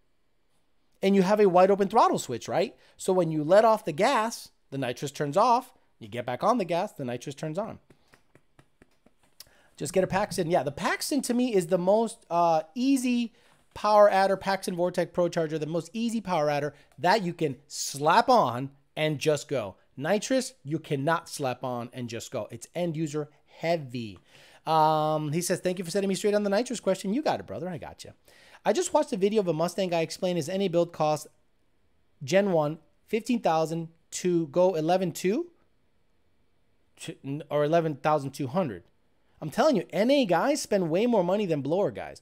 And you have a wide open throttle switch, right? So when you let off the gas, the nitrous turns off. You get back on the gas, the nitrous turns on. Just get a Paxton. Yeah, the Paxton to me is the most uh, easy power adder, Paxton Vortech Pro Charger, the most easy power adder that you can slap on and just go. Nitrous, you cannot slap on and just go. It's end user heavy. Um, he says, Thank you for setting me straight on the nitrous question. You got it, brother. I got you. I just watched a video of a Mustang guy explain his NA build cost Gen 1, 15,000 to go 11.2 or 11,200. I'm telling you, NA guys spend way more money than blower guys.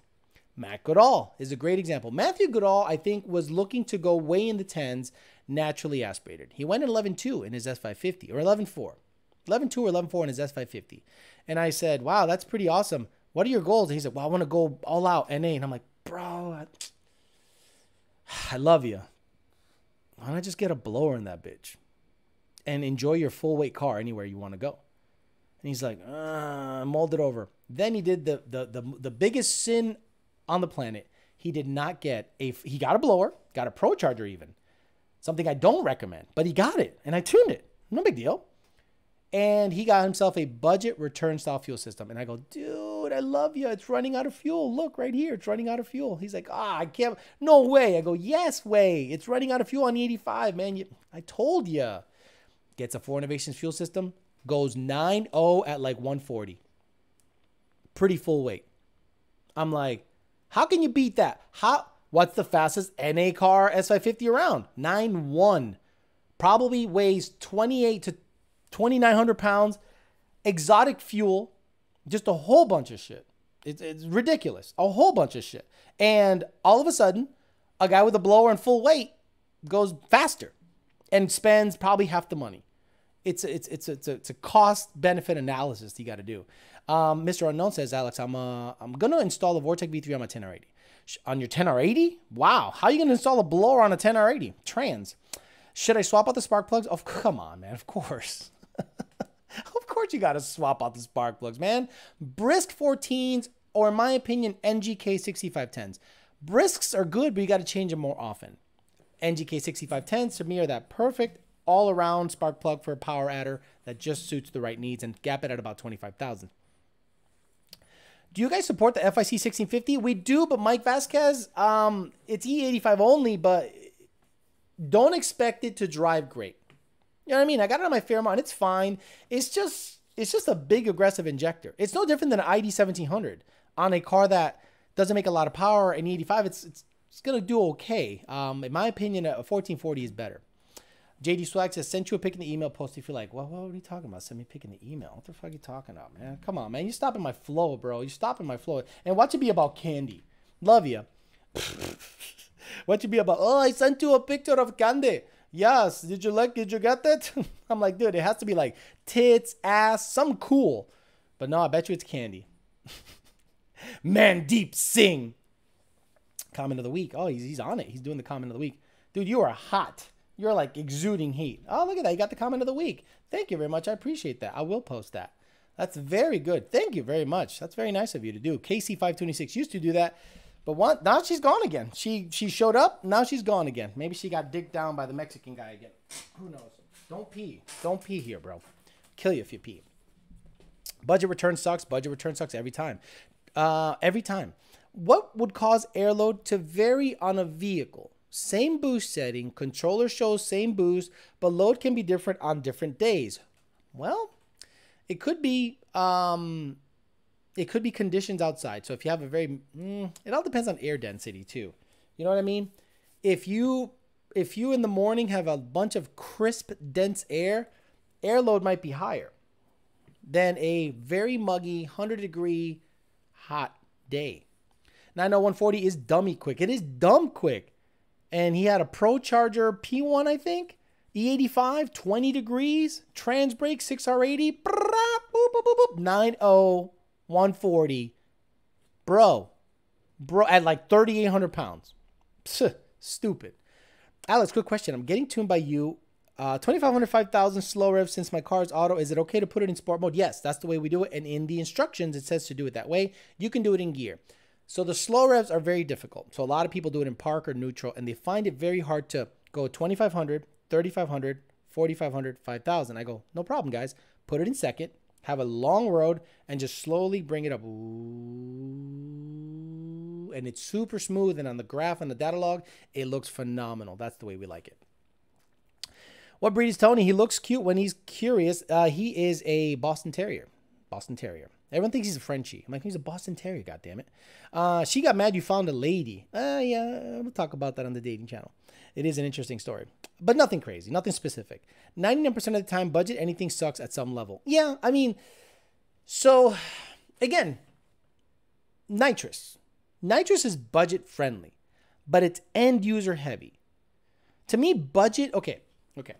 Matt Goodall is a great example. Matthew Goodall, I think, was looking to go way in the tens, naturally aspirated. He went 11.2 in his S550 or 11.4. 11.2 or 11.4 in his S550. And I said, wow, that's pretty awesome. What are your goals? And he said, well, I want to go all out NA. And I'm like, bro, I, I love you. Why don't I just get a blower in that bitch and enjoy your full weight car anywhere you want to go? And he's like, uh, mold it over. Then he did the, the the the biggest sin on the planet. He did not get a he got a blower, got a pro charger even. Something I don't recommend, but he got it and I tuned it. No big deal. And he got himself a budget return style fuel system. And I go, dude, I love you. It's running out of fuel. Look right here. It's running out of fuel. He's like, ah, I can't. No way. I go, yes way. It's running out of fuel on the 85, man. You, I told you. Gets a Fore Innovations fuel system. Goes 9 0 at like 140. Pretty full weight. I'm like, how can you beat that? How? What's the fastest NA car S550 around? 9.1. Probably weighs 28 to 2,900 pounds, exotic fuel, just a whole bunch of shit. It's, it's ridiculous. A whole bunch of shit. And all of a sudden, a guy with a blower and full weight goes faster and spends probably half the money. It's it's it's it's a, it's a cost benefit analysis you got to do. Um, Mr. Unknown says, Alex, I'm uh, I'm gonna install a Vortech V3 on my 10R80. On your 10R80? Wow, how are you gonna install a blower on a 10R80? Trans. Should I swap out the spark plugs? Oh, come on, man. Of course. of course you got to swap out the spark plugs, man. Brisk 14s, or in my opinion, NGK 6510s. Brisks are good, but you got to change them more often. NGK 6510s to me are that perfect all around spark plug for a power adder that just suits the right needs and gap it at about 25,000. Do you guys support the FIC 1650? We do, but Mike Vasquez, um, it's E85 only, but don't expect it to drive great. You know what I mean? I got it on my Fairmont. It's fine. It's just it's just a big aggressive injector. It's no different than an ID 1700 on a car that doesn't make a lot of power. An E85, it's it's, it's gonna do okay. Um, in my opinion, a 1440 is better. JD Swag says, sent you a pic in the email post if you're like, well, what are you talking about? Send me a pic in the email. What the fuck are you talking about, man? Come on, man. You're stopping my flow, bro. You're stopping my flow. And watch it be about candy. Love you. watch it be about, oh, I sent you a picture of candy. Yes. Did you like? Did you get that? I'm like, dude, it has to be like tits, ass, some cool. But no, I bet you it's candy. man, deep sing. Comment of the week. Oh, he's, he's on it. He's doing the comment of the week. Dude, you are hot. You're like exuding heat. Oh, look at that. You got the comment of the week. Thank you very much. I appreciate that. I will post that. That's very good. Thank you very much. That's very nice of you to do. KC526 used to do that. But one, now she's gone again. She she showed up. Now she's gone again. Maybe she got digged down by the Mexican guy again. Who knows? Don't pee. Don't pee here, bro. Kill you if you pee. Budget return sucks. Budget return sucks every time. Uh, every time. What would cause air load to vary on a vehicle? Same boost setting, controller shows same boost, but load can be different on different days. Well, it could be um, it could be conditions outside. So if you have a very, mm, it all depends on air density too. You know what I mean? If you if you in the morning have a bunch of crisp, dense air, air load might be higher than a very muggy, 100 degree hot day. 90140 is dummy quick. It is dumb quick. And he had a Pro Charger P1, I think. E85, 20 degrees, trans brake, 6R80, boop, boop, boop, boop, 90 140. Bro, bro, at like 3,800 pounds. Psst, stupid. Alex, quick question. I'm getting tuned by you. Uh, 2,500, 5,000 slow rev since my car is auto. Is it okay to put it in sport mode? Yes, that's the way we do it. And in the instructions, it says to do it that way. You can do it in gear. So the slow revs are very difficult. So a lot of people do it in park or neutral, and they find it very hard to go 2,500, 3,500, 4,500, 5,000. I go, no problem, guys. Put it in second, have a long road and just slowly bring it up. Ooh, and it's super smooth. And on the graph and the data log, it looks phenomenal. That's the way we like it. What breed is Tony? He looks cute when he's curious. Uh, he is a Boston Terrier. Boston Terrier. Everyone thinks he's a Frenchie. I'm like, he's a Boston Terrier, God damn it. Uh, she got mad you found a lady. Uh, yeah, we'll talk about that on the dating channel. It is an interesting story, but nothing crazy, nothing specific. 99% of the time, budget anything sucks at some level. Yeah, I mean, so again, nitrous. Nitrous is budget friendly, but it's end user heavy. To me, budget, okay, okay.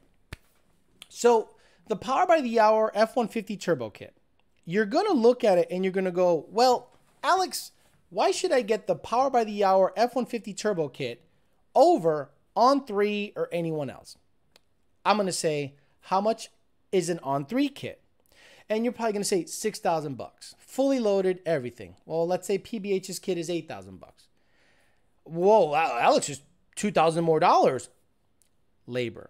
So the Power by the Hour F 150 Turbo Kit you're going to look at it and you're going to go, well, Alex, why should I get the Power by the Hour F 150 Turbo Kit over On3 or anyone else? I'm going to say, how much is an On3 kit? And you're probably going to say 6,000 bucks, fully loaded, everything. Well, let's say PBH's kit is 8,000 bucks. Whoa, Alex is 2,000 more dollars. Labor.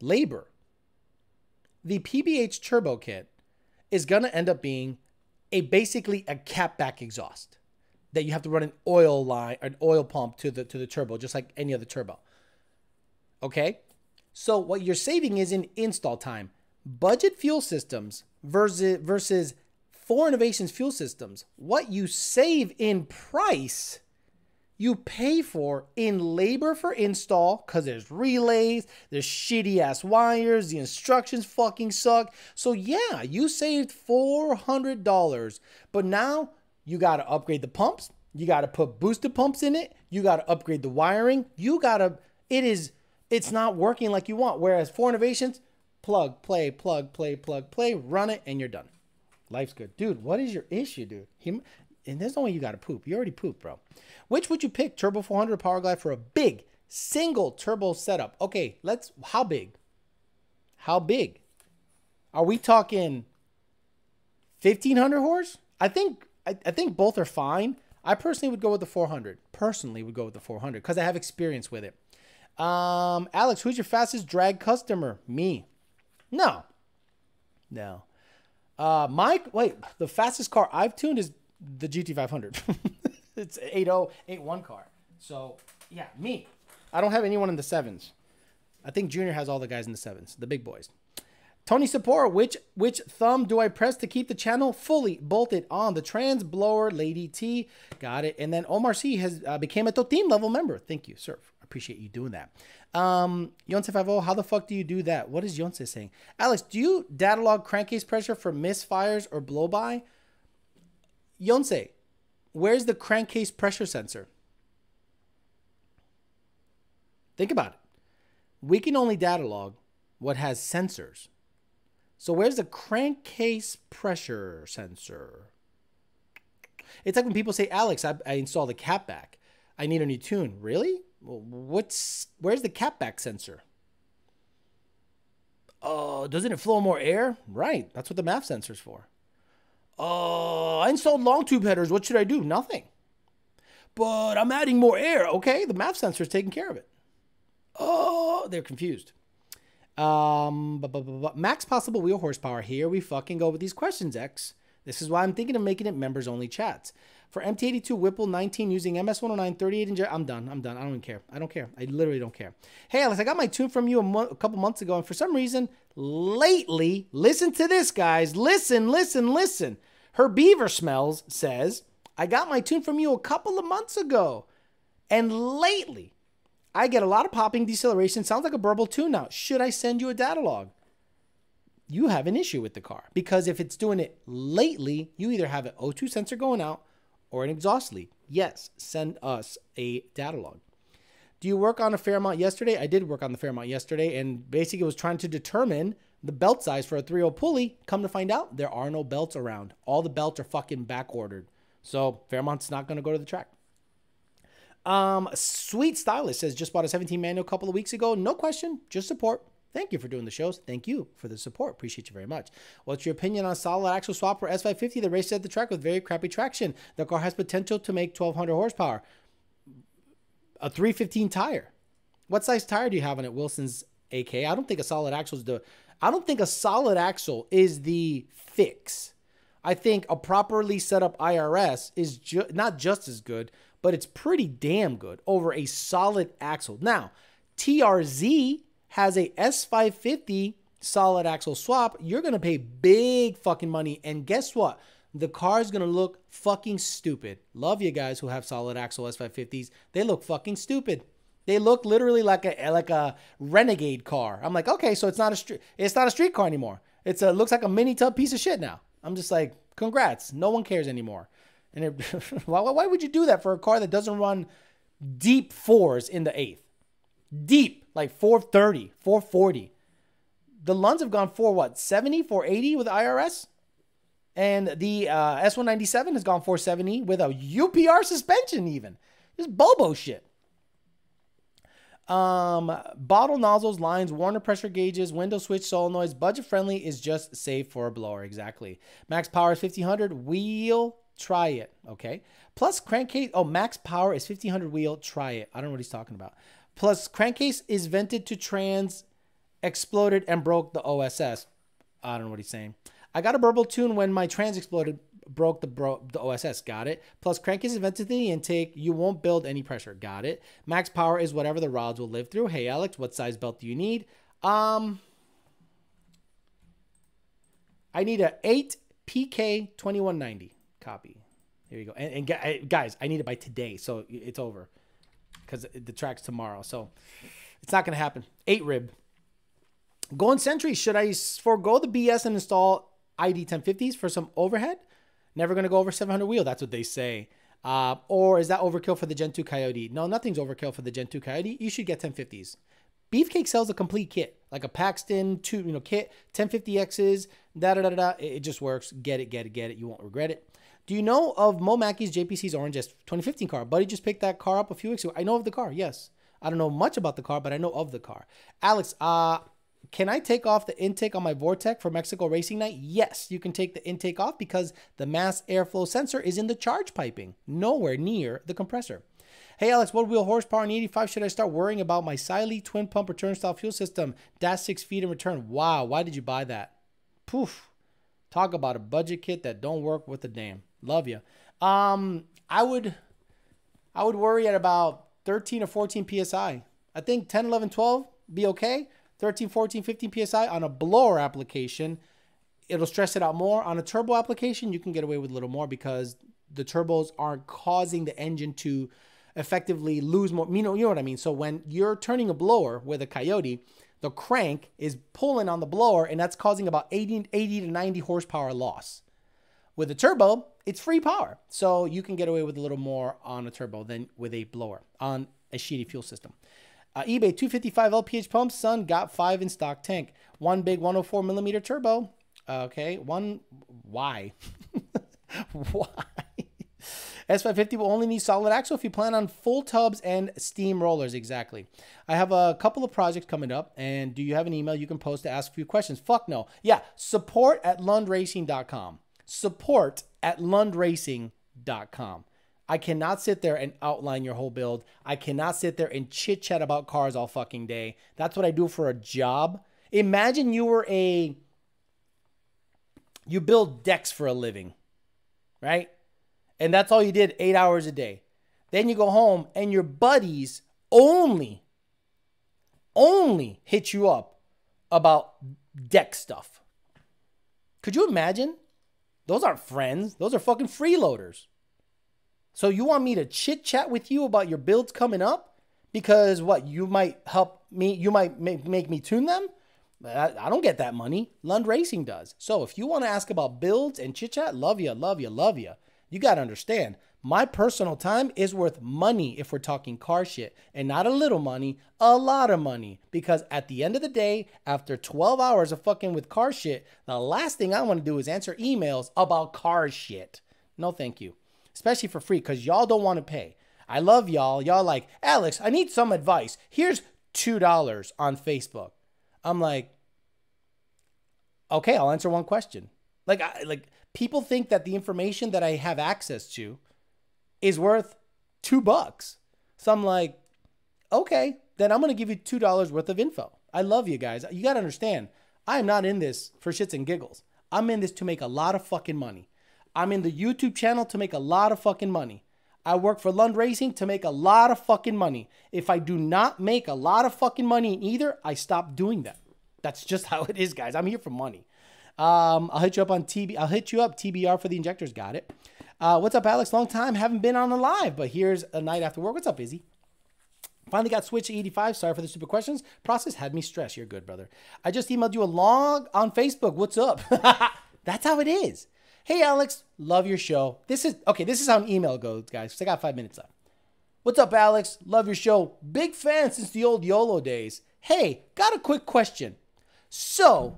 Labor the PBH Turbo Kit is going to end up being a basically a catback exhaust that you have to run an oil line, an oil pump to the to the turbo, just like any other turbo. Okay, so what you're saving is in install time. Budget fuel systems versus versus Fore Innovations fuel systems. What you save in price you pay for in labor for install because there's relays, there's shitty ass wires, the instructions fucking suck. So, yeah, you saved $400, but now you got to upgrade the pumps, you got to put booster pumps in it, you got to upgrade the wiring, you got to, it is, it's not working like you want. Whereas Fore Innovations, plug, play, plug, play, plug, play, run it, and you're done. Life's good. Dude, what is your issue, dude? He, and there's no way you got to poop. You already pooped, bro. Which would you pick, Turbo 400 Power Glide for a big single turbo setup? Okay, let's. How big? How big? Are we talking 1500 horse? I think I, I think both are fine. I personally would go with the 400. Personally, would go with the 400 because I have experience with it. Um, Alex, who's your fastest drag customer? Me. No. No. Uh, Mike, wait, the fastest car I've tuned is the GT500. it's 80, 81 car. So, yeah, me. I don't have anyone in the sevens. I think Junior has all the guys in the sevens, the big boys. Tony Sapora, which which thumb do I press to keep the channel fully bolted on? The trans blower Lady T, got it. And then Omar C has uh, became a Toteam level member. Thank you, sir. Appreciate you doing that. Um, Yonce50, how the fuck do you do that? What is Yonce saying? Alex, do you data log crankcase pressure for misfires or blow by? Yonce, where's the crankcase pressure sensor? Think about it. We can only data log what has sensors. So where's the crankcase pressure sensor? It's like when people say, Alex, I, I installed a catback. I need a new tune. Really? What's where's the catback sensor? Oh, doesn't it flow more air? Right. That's what the MAF sensor's for. Uh, I installed long tube headers. What should I do? Nothing. But I'm adding more air. Okay, the MAF sensor is taking care of it. Oh, they're confused. Um, but, but, but, max possible wheel horsepower. Here we fucking go with these questions, X. This is why I'm thinking of making it members only chats. For MT82 Whipple 19 using MS109 38 inch, I'm done. I'm done. I don't even care. I don't care. I literally don't care. Hey, Alex, I got my tune from you a, mo- a couple months ago, and for some reason, lately, listen to this, guys. Listen, listen, listen. Her Beaver Smells says, I got my tune from you a couple of months ago, and lately, I get a lot of popping deceleration. Sounds like a burble tune now. Should I send you a data log? You have an issue with the car because if it's doing it lately, you either have an O2 sensor going out or an exhaust leak, yes, send us a data log. Do you work on a Fairmont yesterday? I did work on the Fairmont yesterday and basically it was trying to determine the belt size for a 3.0 pulley. Come to find out, there are no belts around. All the belts are fucking back ordered. So Fairmont's not going to go to the track. Um, Sweet Stylist says just bought a 17 manual a couple of weeks ago. No question, just support. Thank you for doing the shows. Thank you for the support. Appreciate you very much. What's your opinion on solid axle swap for S550 that races at the track with very crappy traction? The car has potential to make 1200 horsepower. A 315 tire. What size tire do you have on it, Wilson's AK? I don't think a solid axle is the. I don't think a solid axle is the fix. I think a properly set up IRS is ju- not just as good, but it's pretty damn good over a solid axle. Now, TRZ has a S550 solid axle swap, you're going to pay big fucking money. And guess what? The car is going to look fucking stupid. Love you guys who have solid axle S550s. They look fucking stupid. They look literally like a like a renegade car. I'm like, okay, so it's not a street it's not a street car anymore. It's a looks like a mini tub piece of shit now. I'm just like, congrats. No one cares anymore. And it, why, why would you do that for a car that doesn't run deep fours in the eighth? Deep, like 430, 440. The Luns have gone for what, 70, 480 with IRS? And the uh, S197 has gone 470 with a UPR suspension, even. Just Bobo shit. Um, bottle nozzles, lines, Warner pressure gauges, window switch solenoids, budget friendly is just safe for a blower. Exactly. Max power is 1500 wheel. Try it. Okay. Plus crankcase. Oh, max power is 1500 wheel. Try it. I don't know what he's talking about. Plus crankcase is vented to trans, exploded and broke the OSS. I don't know what he's saying. I got a burble tune when my trans exploded, broke the bro- the OSS. Got it. Plus, crank is vented to the intake. You won't build any pressure. Got it. Max power is whatever the rods will live through. Hey, Alex, what size belt do you need? Um, I need a 8 PK 2190 copy. Here you go. And, and guys, I need it by today, so it's over because the track's tomorrow. So it's not going to happen. 8 rib. Going Sentry, should I forego the BS and install ID 1050s for some overhead? Never going to go over 700 wheel. That's what they say. Uh, or is that overkill for the Gen 2 Coyote? No, nothing's overkill for the Gen 2 Coyote. You should get 1050s. Beefcake sells a complete kit, like a Paxton two, you know, kit, 1050Xs, da da da da. It just works. Get it, get it, get it. You won't regret it. Do you know of Mo Mackey's JPC's Orange S 2015 car? Buddy just picked that car up a few weeks ago. I know of the car, yes. I don't know much about the car, but I know of the car. Alex, uh, can I take off the intake on my Vortech for Mexico Racing Night? Yes, you can take the intake off because the mass airflow sensor is in the charge piping, nowhere near the compressor. Hey Alex, what wheel horsepower in 85 should I start worrying about my Siley twin pump return style fuel system? Dash six feet in return. Wow, why did you buy that? Poof. Talk about a budget kit that don't work with a damn. Love you. Um, I would, I would worry at about 13 or 14 psi. I think 10, 11, 12 be okay. 13, 14, 15 psi on a blower application, it'll stress it out more. On a turbo application, you can get away with a little more because the turbos aren't causing the engine to effectively lose more. You know, you know what I mean? So when you're turning a blower with a Coyote, the crank is pulling on the blower and that's causing about 80, 80 to 90 horsepower loss. With a turbo, it's free power. So you can get away with a little more on a turbo than with a blower on a shitty fuel system. Uh, eBay 255 LPH pumps, son, got five in stock tank. One big 104 millimeter turbo. Okay, one, why? why? S550 will only need solid axle if you plan on full tubs and steam rollers. Exactly. I have a couple of projects coming up, and do you have an email you can post to ask a few questions? Fuck no. Yeah, support at lundracing.com. Support at lundracing.com. I cannot sit there and outline your whole build. I cannot sit there and chit chat about cars all fucking day. That's what I do for a job. Imagine you were a you build decks for a living, right? And that's all you did 8 hours a day. Then you go home and your buddies only only hit you up about deck stuff. Could you imagine? Those aren't friends. Those are fucking freeloaders. So you want me to chit chat with you about your builds coming up? Because what, you might help me, you might make, make me tune them? I, I don't get that money. Lund Racing does. So if you want to ask about builds and chit chat, love you, love you, love you. You got to understand, my personal time is worth money if we're talking car shit, and not a little money, a lot of money. Because at the end of the day, after 12 hours of fucking with car shit, the last thing I want to do is answer emails about car shit. No, thank you especially for free, because y'all don't want to pay. I love y'all. Y'all like, Alex, I need some advice. Here's $2 on Facebook. I'm like, okay, I'll answer one question. Like, I, like people think that the information that I have access to is worth two bucks. So I'm like, okay, then I'm going to give you $2 worth of info. I love you guys. You got to understand, I am not in this for shits and giggles. I'm in this to make a lot of fucking money. I'm in the YouTube channel to make a lot of fucking money. I work for Lund Racing to make a lot of fucking money. If I do not make a lot of fucking money in either, I stop doing that. That's just how it is, guys. I'm here for money. Um, I'll hit you up on TB. I'll hit you up TBR for the injectors. Got it. Uh, what's up, Alex? Long time. Haven't been on the live, but here's a night after work. What's up, Izzy? Finally got switched to 85. Sorry for the stupid questions. Process had me stressed. You're good, brother. I just emailed you a log on Facebook. What's up? That's how it is. Hey, Alex, love your show. This is okay. This is how an email goes, guys. because I got five minutes left. What's up, Alex? Love your show. Big fan since the old YOLO days. Hey, got a quick question. So,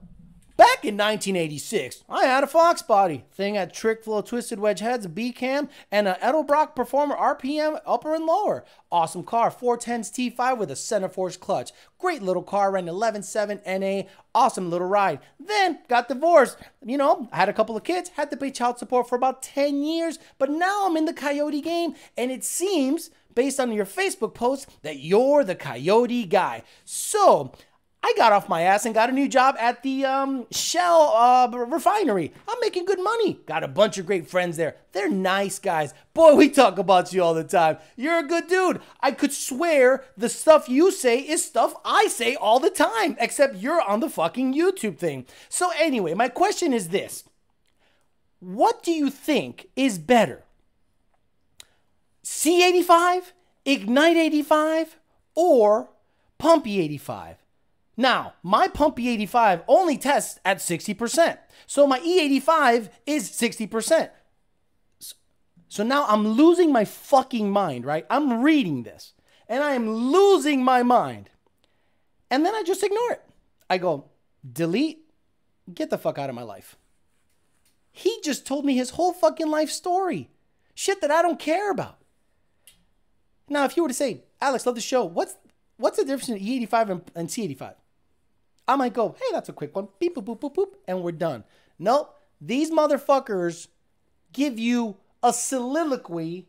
Back in 1986, I had a Fox body. Thing had Trick Flow of twisted wedge heads, a B cam, and an Edelbrock Performer RPM upper and lower. Awesome car, 410s T5 with a center force clutch. Great little car, ran 11.7 NA. Awesome little ride. Then got divorced. You know, I had a couple of kids, had to pay child support for about 10 years, but now I'm in the Coyote game, and it seems based on your Facebook post that you're the Coyote guy. So I got off my ass and got a new job at the um, Shell uh, refinery. I'm making good money. Got a bunch of great friends there. They're nice guys. Boy, we talk about you all the time. You're a good dude. I could swear the stuff you say is stuff I say all the time, except you're on the fucking YouTube thing. So, anyway, my question is this What do you think is better? C85, Ignite 85, or Pumpy 85? Now, my Pumpy 85 only tests at 60%. So my E85 is 60%. So now I'm losing my fucking mind, right? I'm reading this and I am losing my mind. And then I just ignore it. I go, delete, get the fuck out of my life. He just told me his whole fucking life story. Shit that I don't care about. Now, if you were to say, Alex, love the show, what's what's the difference in E85 and, and C85? I might go, hey, that's a quick one. Beep, boop, boop, boop, boop, and we're done. Nope. These motherfuckers give you a soliloquy,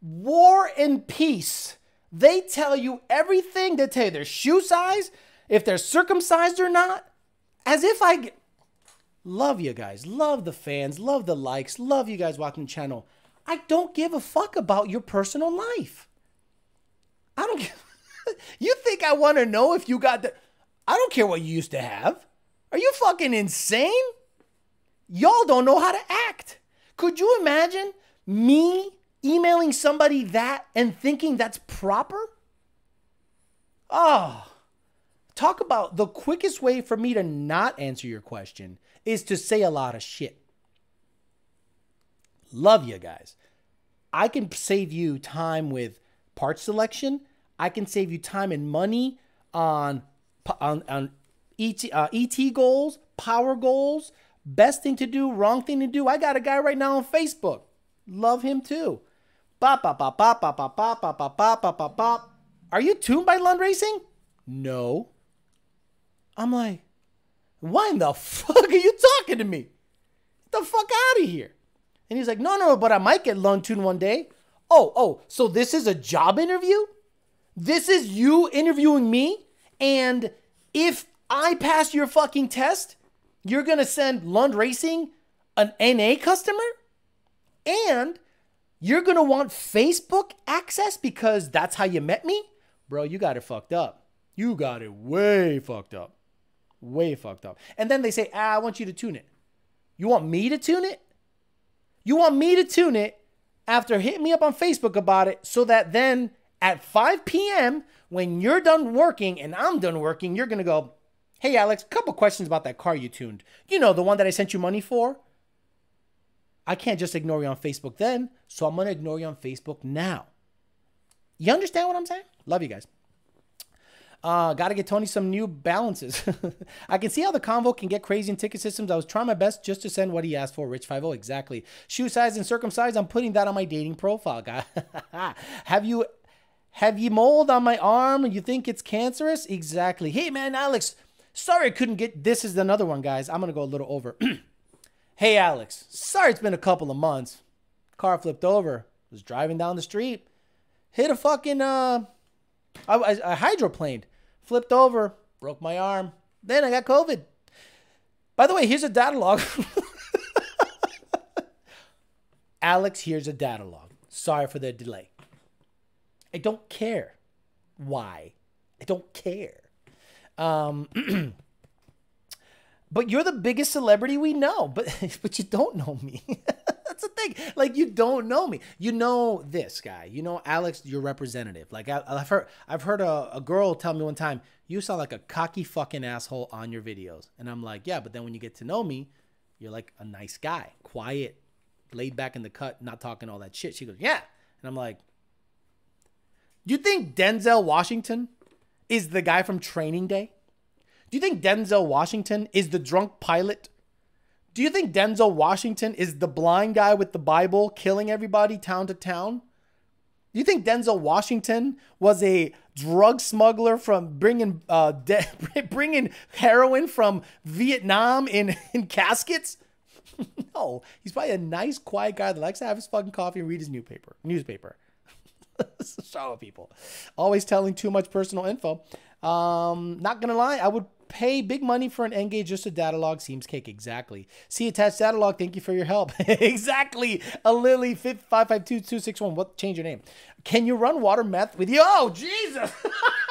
war and peace. They tell you everything. They tell you their shoe size, if they're circumcised or not, as if I love you guys, love the fans, love the likes, love you guys watching the channel. I don't give a fuck about your personal life. I don't give. you think I want to know if you got the I don't care what you used to have. Are you fucking insane? Y'all don't know how to act. Could you imagine me emailing somebody that and thinking that's proper? Oh, talk about the quickest way for me to not answer your question is to say a lot of shit. Love you guys. I can save you time with part selection. I can save you time and money on on, on ET, uh, ET goals, power goals, best thing to do, wrong thing to do. I got a guy right now on Facebook. Love him too. Bop, bop, bop, bop, bop, bop, bop, bop, bop, bop, bop, bop, bop. Are you tuned by Lund Racing? No. I'm like, why in the fuck are you talking to me? Get the fuck out of here. And he's like, no, no, but I might get Lund tuned one day. Oh, oh, so this is a job interview? This is you interviewing me? And if I pass your fucking test, you're going to send Lund Racing an NA customer? And you're going to want Facebook access because that's how you met me? Bro, you got it fucked up. You got it way fucked up. Way fucked up. And then they say, ah, I want you to tune it. You want me to tune it? You want me to tune it after hitting me up on Facebook about it so that then at 5 p.m., when you're done working and I'm done working, you're going to go, Hey, Alex, a couple questions about that car you tuned. You know, the one that I sent you money for? I can't just ignore you on Facebook then, so I'm going to ignore you on Facebook now. You understand what I'm saying? Love you guys. Uh, got to get Tony some new balances. I can see how the convo can get crazy in ticket systems. I was trying my best just to send what he asked for. Rich 50, exactly. Shoe size and circumcised. I'm putting that on my dating profile, guy. Have you have you mold on my arm and you think it's cancerous? Exactly. Hey, man, Alex, sorry I couldn't get. This is another one, guys. I'm going to go a little over. hey, Alex, sorry it's been a couple of months. Car flipped over. Was driving down the street. Hit a fucking, uh, I, I, I hydroplaned. Flipped over. Broke my arm. Then I got COVID. By the way, here's a data log. Alex, here's a data log. Sorry for the delay. I don't care why. I don't care. Um, but you're the biggest celebrity we know, but but you don't know me. That's the thing. Like you don't know me. You know this guy. You know Alex, your representative. Like I, have heard I've heard a, a girl tell me one time, you sound like a cocky fucking asshole on your videos. And I'm like, yeah, but then when you get to know me, you're like a nice guy, quiet, laid back in the cut, not talking all that shit. She goes, yeah. And I'm like, you think Denzel Washington is the guy from Training Day? Do you think Denzel Washington is the drunk pilot? Do you think Denzel Washington is the blind guy with the Bible killing everybody town to town? Do you think Denzel Washington was a drug smuggler from bringing uh, de- bringing heroin from Vietnam in, in caskets? no, he's probably a nice, quiet guy that likes to have his fucking coffee and read his newspaper. Newspaper. Show people. Always telling too much personal info. Um, not gonna lie, I would pay big money for an N-Gage just a data log. Seems cake, exactly. See attached data log. Thank you for your help. exactly. A Lily five five two two six one. What? Change your name. Can you run water meth with you? Oh Jesus.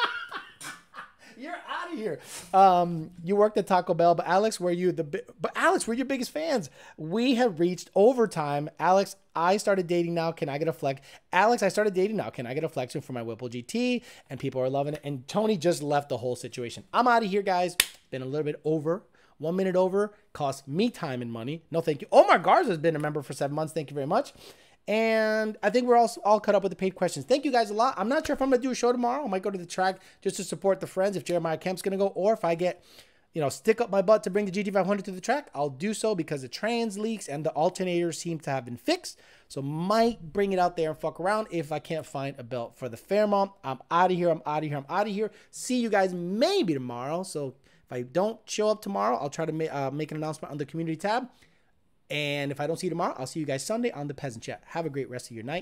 You're out of here. Um, you worked at Taco Bell, but Alex, were you the but Alex, we're your biggest fans. We have reached overtime. Alex, I started dating now. Can I get a flex? Alex, I started dating now. Can I get a flexion for my Whipple GT? And people are loving it. And Tony just left the whole situation. I'm out of here, guys. Been a little bit over. One minute over cost me time and money. No, thank you. Omar Garza has been a member for seven months. Thank you very much. And I think we're all, all cut up with the paid questions. Thank you guys a lot. I'm not sure if I'm going to do a show tomorrow. I might go to the track just to support the friends if Jeremiah Kemp's going to go, or if I get, you know, stick up my butt to bring the GT500 to the track, I'll do so because the trans leaks and the alternators seem to have been fixed. So might bring it out there and fuck around if I can't find a belt for the Fairmont. I'm out of here. I'm out of here. I'm out of here. See you guys maybe tomorrow. So if I don't show up tomorrow, I'll try to ma- uh, make an announcement on the community tab. And if I don't see you tomorrow, I'll see you guys Sunday on the Peasant Chat. Have a great rest of your night.